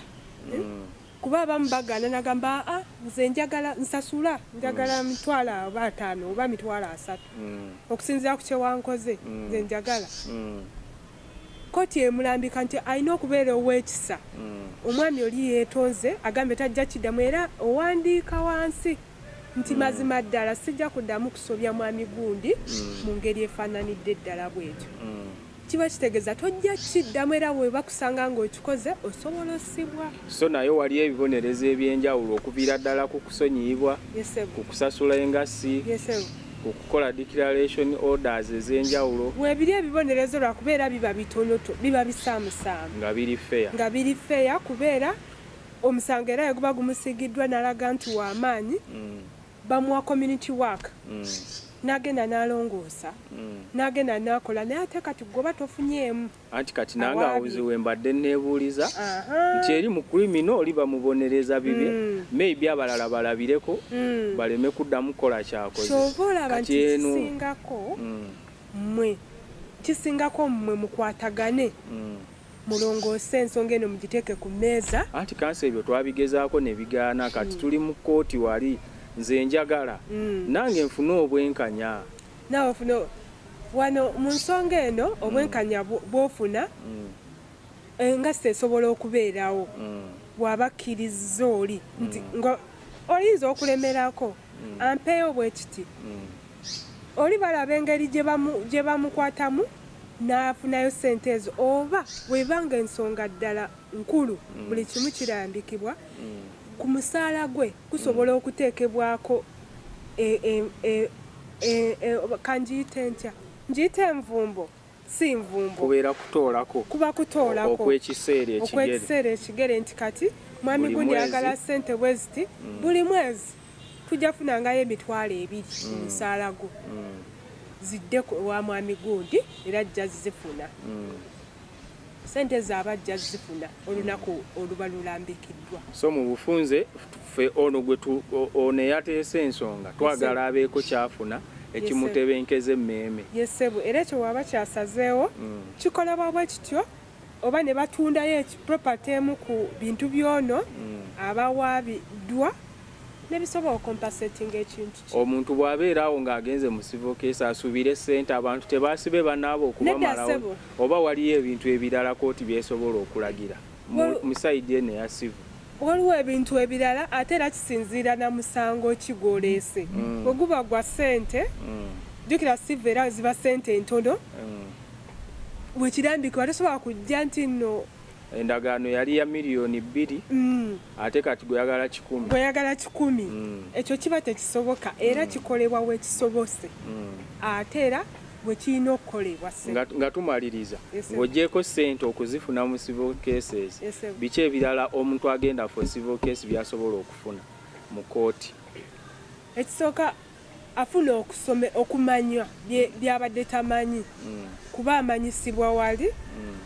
S1: mm,
S2: kuba abamu bagaana nagamba aa nze njagala nsasula njagala mitwalo aba ataano oba mitwalo asatu.
S1: Mm,
S2: okusinziira ku kyewankoze
S1: Mm.
S2: nze njagala.
S1: Mm,
S2: kooti emulambika nti alina okubeera ow'ekisa.
S1: Mm,
S2: omwami oli yeetonze agambe tajja kiddamu era owandiika wansi nti mazima ddala sijja kuddamu kusobya mwami gundi
S1: Mm.
S2: mu ngeri efaananidde eddala bwetyo.
S1: Mm,
S2: kiba kitegeeza tojja kiddamu era bwe bakusanga ng'okikoze osobola ossibwa
S1: so naye waliyo ebibonerezo ebyenjawulo okuviira ddala ku kusonyiyibwa ku kusasula engassi
S2: yesebu
S1: ku kukola declaration orders ez'enjawulo.
S2: Weebiri ebibonerezo lwakubeera biba bitonoto biba bisaamusaamu.
S1: Nga biri fair.
S2: Nga biri feya kubeera omusango era yeguba gumusigiddwa n'alaga nti w'amaanyi
S1: Mm,
S2: bamuwa community work.
S1: Mm,
S2: n'agenda n'alongoosa
S1: mm.
S2: n'agenda n'akola naye ate kati gwoba tofunyeemu
S1: anti kati nange awuzi we mbadde neebuuliza nti eri mu krimino oli bamubonereza bibi
S2: Mm.
S1: maybe abalala balabireko
S2: Mm.
S1: baleme kuddamu kukola kyakoze.
S2: Kyova olaba nti kisingako
S1: Mm,
S2: mmwe kisingako mmwe mukwatagane. Mulongoose ensonga eno mugiteeke ku mmeeza.
S1: Anti kansa ebyo twabigezaako ne bigaana kati tuli mu kkooti wali nze njagala.
S2: Mm.
S1: nange nfune obwenkanya.
S2: Naawe ofuna wano mu nsonga eno obwenkanya bwo- bw'ofuna
S1: Mm,
S2: engasi esobola okubeerawo.
S1: Mm,
S2: bw'abakkiriza oli. Nti nga oyinza okulemerako? Ampeeyo bwe kiti?
S1: Mm.
S2: oli balaba engeri gye bamu- gye bamukwatamu n'afunayo sente ezo oba bwebanga ensonga ddala nkulu buli kimu kirambikibwa ku musaala gwe kusobola okuteekebwako e- e- e- e- e- kanjiyite ntya? Njiyite envumbo si nvumbo.
S1: Kubeera kutoolako.
S2: Kuba kutoolako.
S1: Okwekiseera ekigere.
S2: Nti kati mwami gundi
S1: mwezi.
S2: ayagala sente bwe ziti buli mwezi tujja funangayo emitwalo ebiri mu musaala gwo.
S1: Mm,
S2: zidde wa mwami gundi era ajja zifuna
S1: mm.
S2: Sente zaaba ajja zifuna olunaku oluba lulambikiddwa.
S1: So mu bufunze ffe ono gwe ono eyateese ensonga twagala abeeko kyafuna ekimutebenkeza emmeeme
S2: yesebu era ekyo waba kyasazeewo
S1: Mm,
S2: kikolebwa bwe kityo oba ne batundayo ekipropaty emu ku bintu byono
S1: mm.
S2: abawaabiddwa nebisobola okompasetinga ekintu kye
S1: omuntu bw'abeeraawo ng'agenze mu civil case asuubire sente abantu tebaasibe bannaabo
S2: Nedda
S1: okubamalawo oba waliyo ebintu ebirala kooti byesobola okulagira? Mu- sayidi eno eya civil.
S2: Waliwo ebintu ebirala ate era kisinziira na musango ki gw'oleese?
S1: Mm.
S2: bwe guba gwa ssente
S1: Mm,
S2: jjukira siva era ziba ssente ntono
S1: mm.
S2: bwekirambikibwa tosobola kujja nti nno
S1: endagaano yali ya miliyoni bbiri
S2: mm,
S1: ate kati gweyagala kikumi.
S2: Gweyagala kikumi.
S1: Mm,
S2: ekyo kiba tekisoboka era kikolebwa wekisobose
S1: mm.
S2: ate era bwe kirina okukolebwa se.
S1: Nga, tumaliriza ng'oggyeko sente okuzifuna mu civil cases biki ebirala omuntu agenda for civil case byasobola okufuna mu kooti
S2: ekisooka afuna okusome okumanywa byabadde tamanyi.
S1: Mm,
S2: kuba amanyisibwa wali
S1: mm,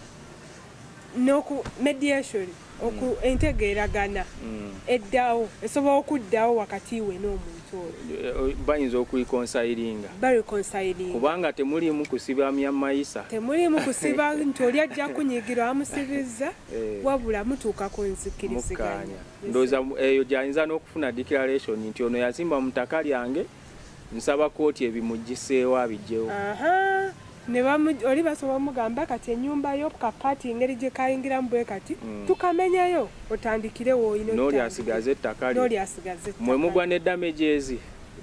S2: n'oku mediation oku entegeeragana
S1: mm.
S2: eddawo esobola okuddawo wakati we n'omuntu oyo.
S1: Eh, bayinza okulikonsayiringa
S2: bareconciling
S1: kubanga temulimu kusibamya mayisa
S2: temulimu kusiba nti oli ajja kunyigirwa amusibizza
S1: Eh.
S2: wabula mutuuka ku nzikiriziganya
S1: ndowooza mu- eyo gyayinza n'okufuna declaration nti ono yazimba mu ttaka lyange nsaba kooti ebimugiseewo abijjewo
S2: ne bamu- oli basobola mugamba kati ennyumba yo kapaati engeri gye kayingiramu bwe kati
S1: Mm.
S2: tukamenyayo otandikire woolina
S1: n'oli asigaze ettaka
S2: n'oli
S1: lye
S2: asigaze ettaka.
S1: Mwe mugwa ne damages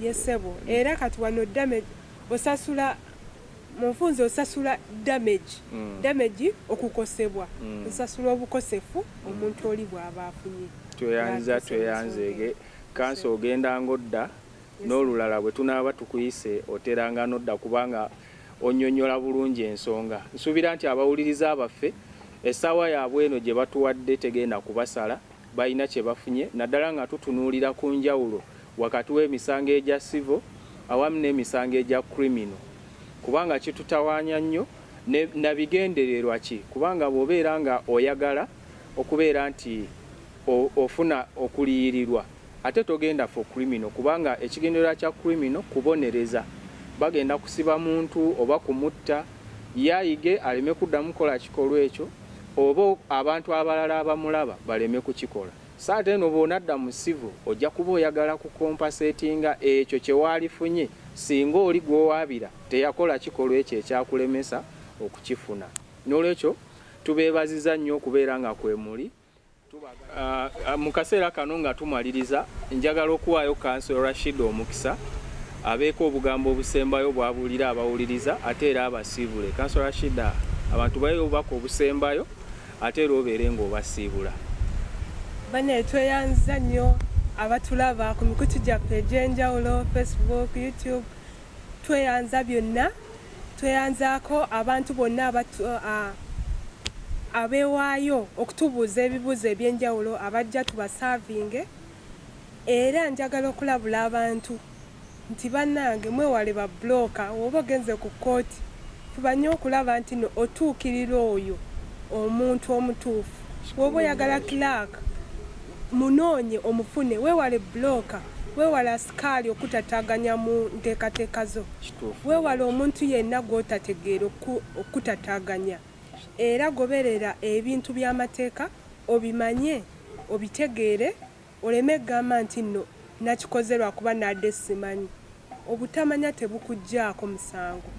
S2: yesebo era kati wano damage osasula mu nfunzi osasula damage.
S1: Mm.
S2: damage okukosebwa.
S1: Mm.
S2: osasula obukosefu omuntu oli bw'aba afunye
S1: tweyanziza
S2: Lwakisa
S1: tweyanzeege kansi ogenda ngodda n'olulala bwe tunaaba tukuyise oteranga nodda kubanga onyonyola bulungi ensonga. Nsuubira nti abawuliriza abaffe essaawa yaabwe eno gye batuwadde tegenda kubasala balina kye bafunye naddala nga tutunuulira ku njawulo wakati w'emisango egya civil awamu n'emisango egya criminal. Kubanga kitutawaanya nnyo ne- nabigendererwa ki? Kubanga bw'obeera nga oyagala okubeera nti ofuna okuliyirirwa ate togenda for criminal kubanga ekigendererwa kya criminal kubonereza bagenda kusiba muntu oba kumutta yayige aleme kuddamu kukola kikolwa ekyo oba abantu abalala abamulaba baleme kukikola. Saate eno bw'onadda mu sivu ojja kuba oyagala kukompasetinga ekyo kye waalifunye singa oli gw'owaabira teyakola kikolwa ekyo ekyakulemesa okukifuna. N'olwekyo tubeebaziza nnyo okubeera nga kwe muli. Ah, ah, mu kaseera kano nga tumaliriza njagala okuwaayo kansolo rashid omukisa abeeko obugambo obusembayo bw'abuulira abawuliriza ate era abasiibule kansolo rashid abantu baye obubaka obusembayo ate era obeere ng'obasiibula.
S2: Bane tweyanza nnyo abatulaba ku mikutu gyaffe egy'enjawulo facebook youtube. Tweyanza byonna tweyanzaako abantu bonna abeewaayo okutubuuza ebibuuzo ebyenjawulo abajja tubasaavinge era njagala okulabula abantu nti bannange mwewale ba bulooka oba ogenze ku kooti fubanye okulaba nti no otuukirira oyo omuntu omutuufu woba oyagala kilaaka munoonye omufune weewale bulooka weewale asikaali okutataganya mu nteekateeka zo weewale omuntu yenna gw'otategeera oku- okutataganya era goberera ebintu by'amateeka obimanye obitegeere oleme gamba nti nno nakikoze lwakuba nadde simanyi obutamanya tebukugjaako musango.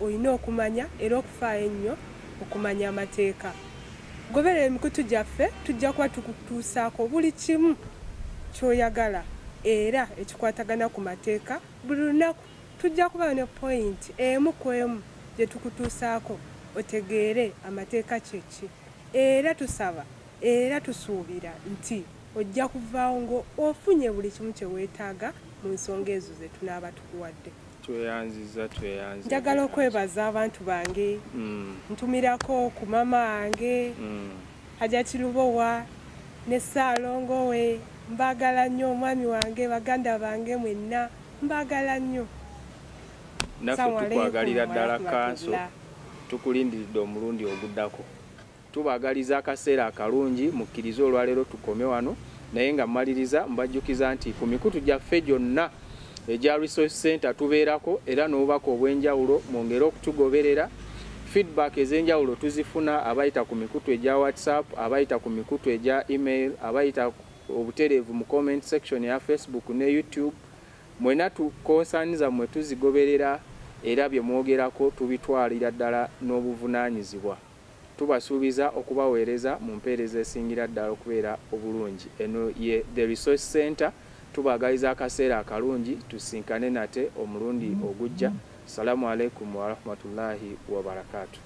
S2: Olina okumanya era okufaayo ennyo okumanya amateeka. Goberera emikutu gyaffe tujja kuba tukutuusaako buli kimu kyoyagala era ekikwatagana ku mateeka. Buli lunaku tujja kuba ne pointi emu ku emu gye tukutuusaako otegeere amateeka kyeki. Era tusaba era tusuubira nti ojja kuvaawo nga ofunye buli kimu kye weetaaga mu nsonga ezo ze tunaaba tukuwadde
S1: tweyanziza tweyanziza.
S2: Njagala okwebaza abantu bange.
S1: Mm,
S2: ntumirako ku mama wange.
S1: Mm.
S2: haja kirubowa ne saalongo we mbaagala nnyo omwami wange baganda bange mwenna mbaagala nnyo.
S1: Naffe tukwagalira ddala kanso tukulindiridde omulundi oguddako tubagaliza akaseera akalungi mukkirize olwaleero tukome wano naye nga mmaliriza mbajjukiza nti ku mikutu gyaffe gyonna egya resource center tubeerako era n'obubaka obw'enjawulo mwongere okutugoberera. Feedback ez'enjawulo tuzifuna abayita ku mikutu egya whatsapp abayita ku mikutu egya email abayita obutereevu mu comment section ya facebook ne youtube. Mwena tu konsaani zammwe tuzigoberera era bye mwogerako tubitwalira ddala n'obuvunaanyizibwa tubasuubiza okubaweereza mu mpeereza esingira ddala okubeera obulungi. Eno ye the resource center tubagaliza akaseera akalungi tusinkane nate omulundi ogujja. Salamu alaikum warahmatullahi wabarakaatu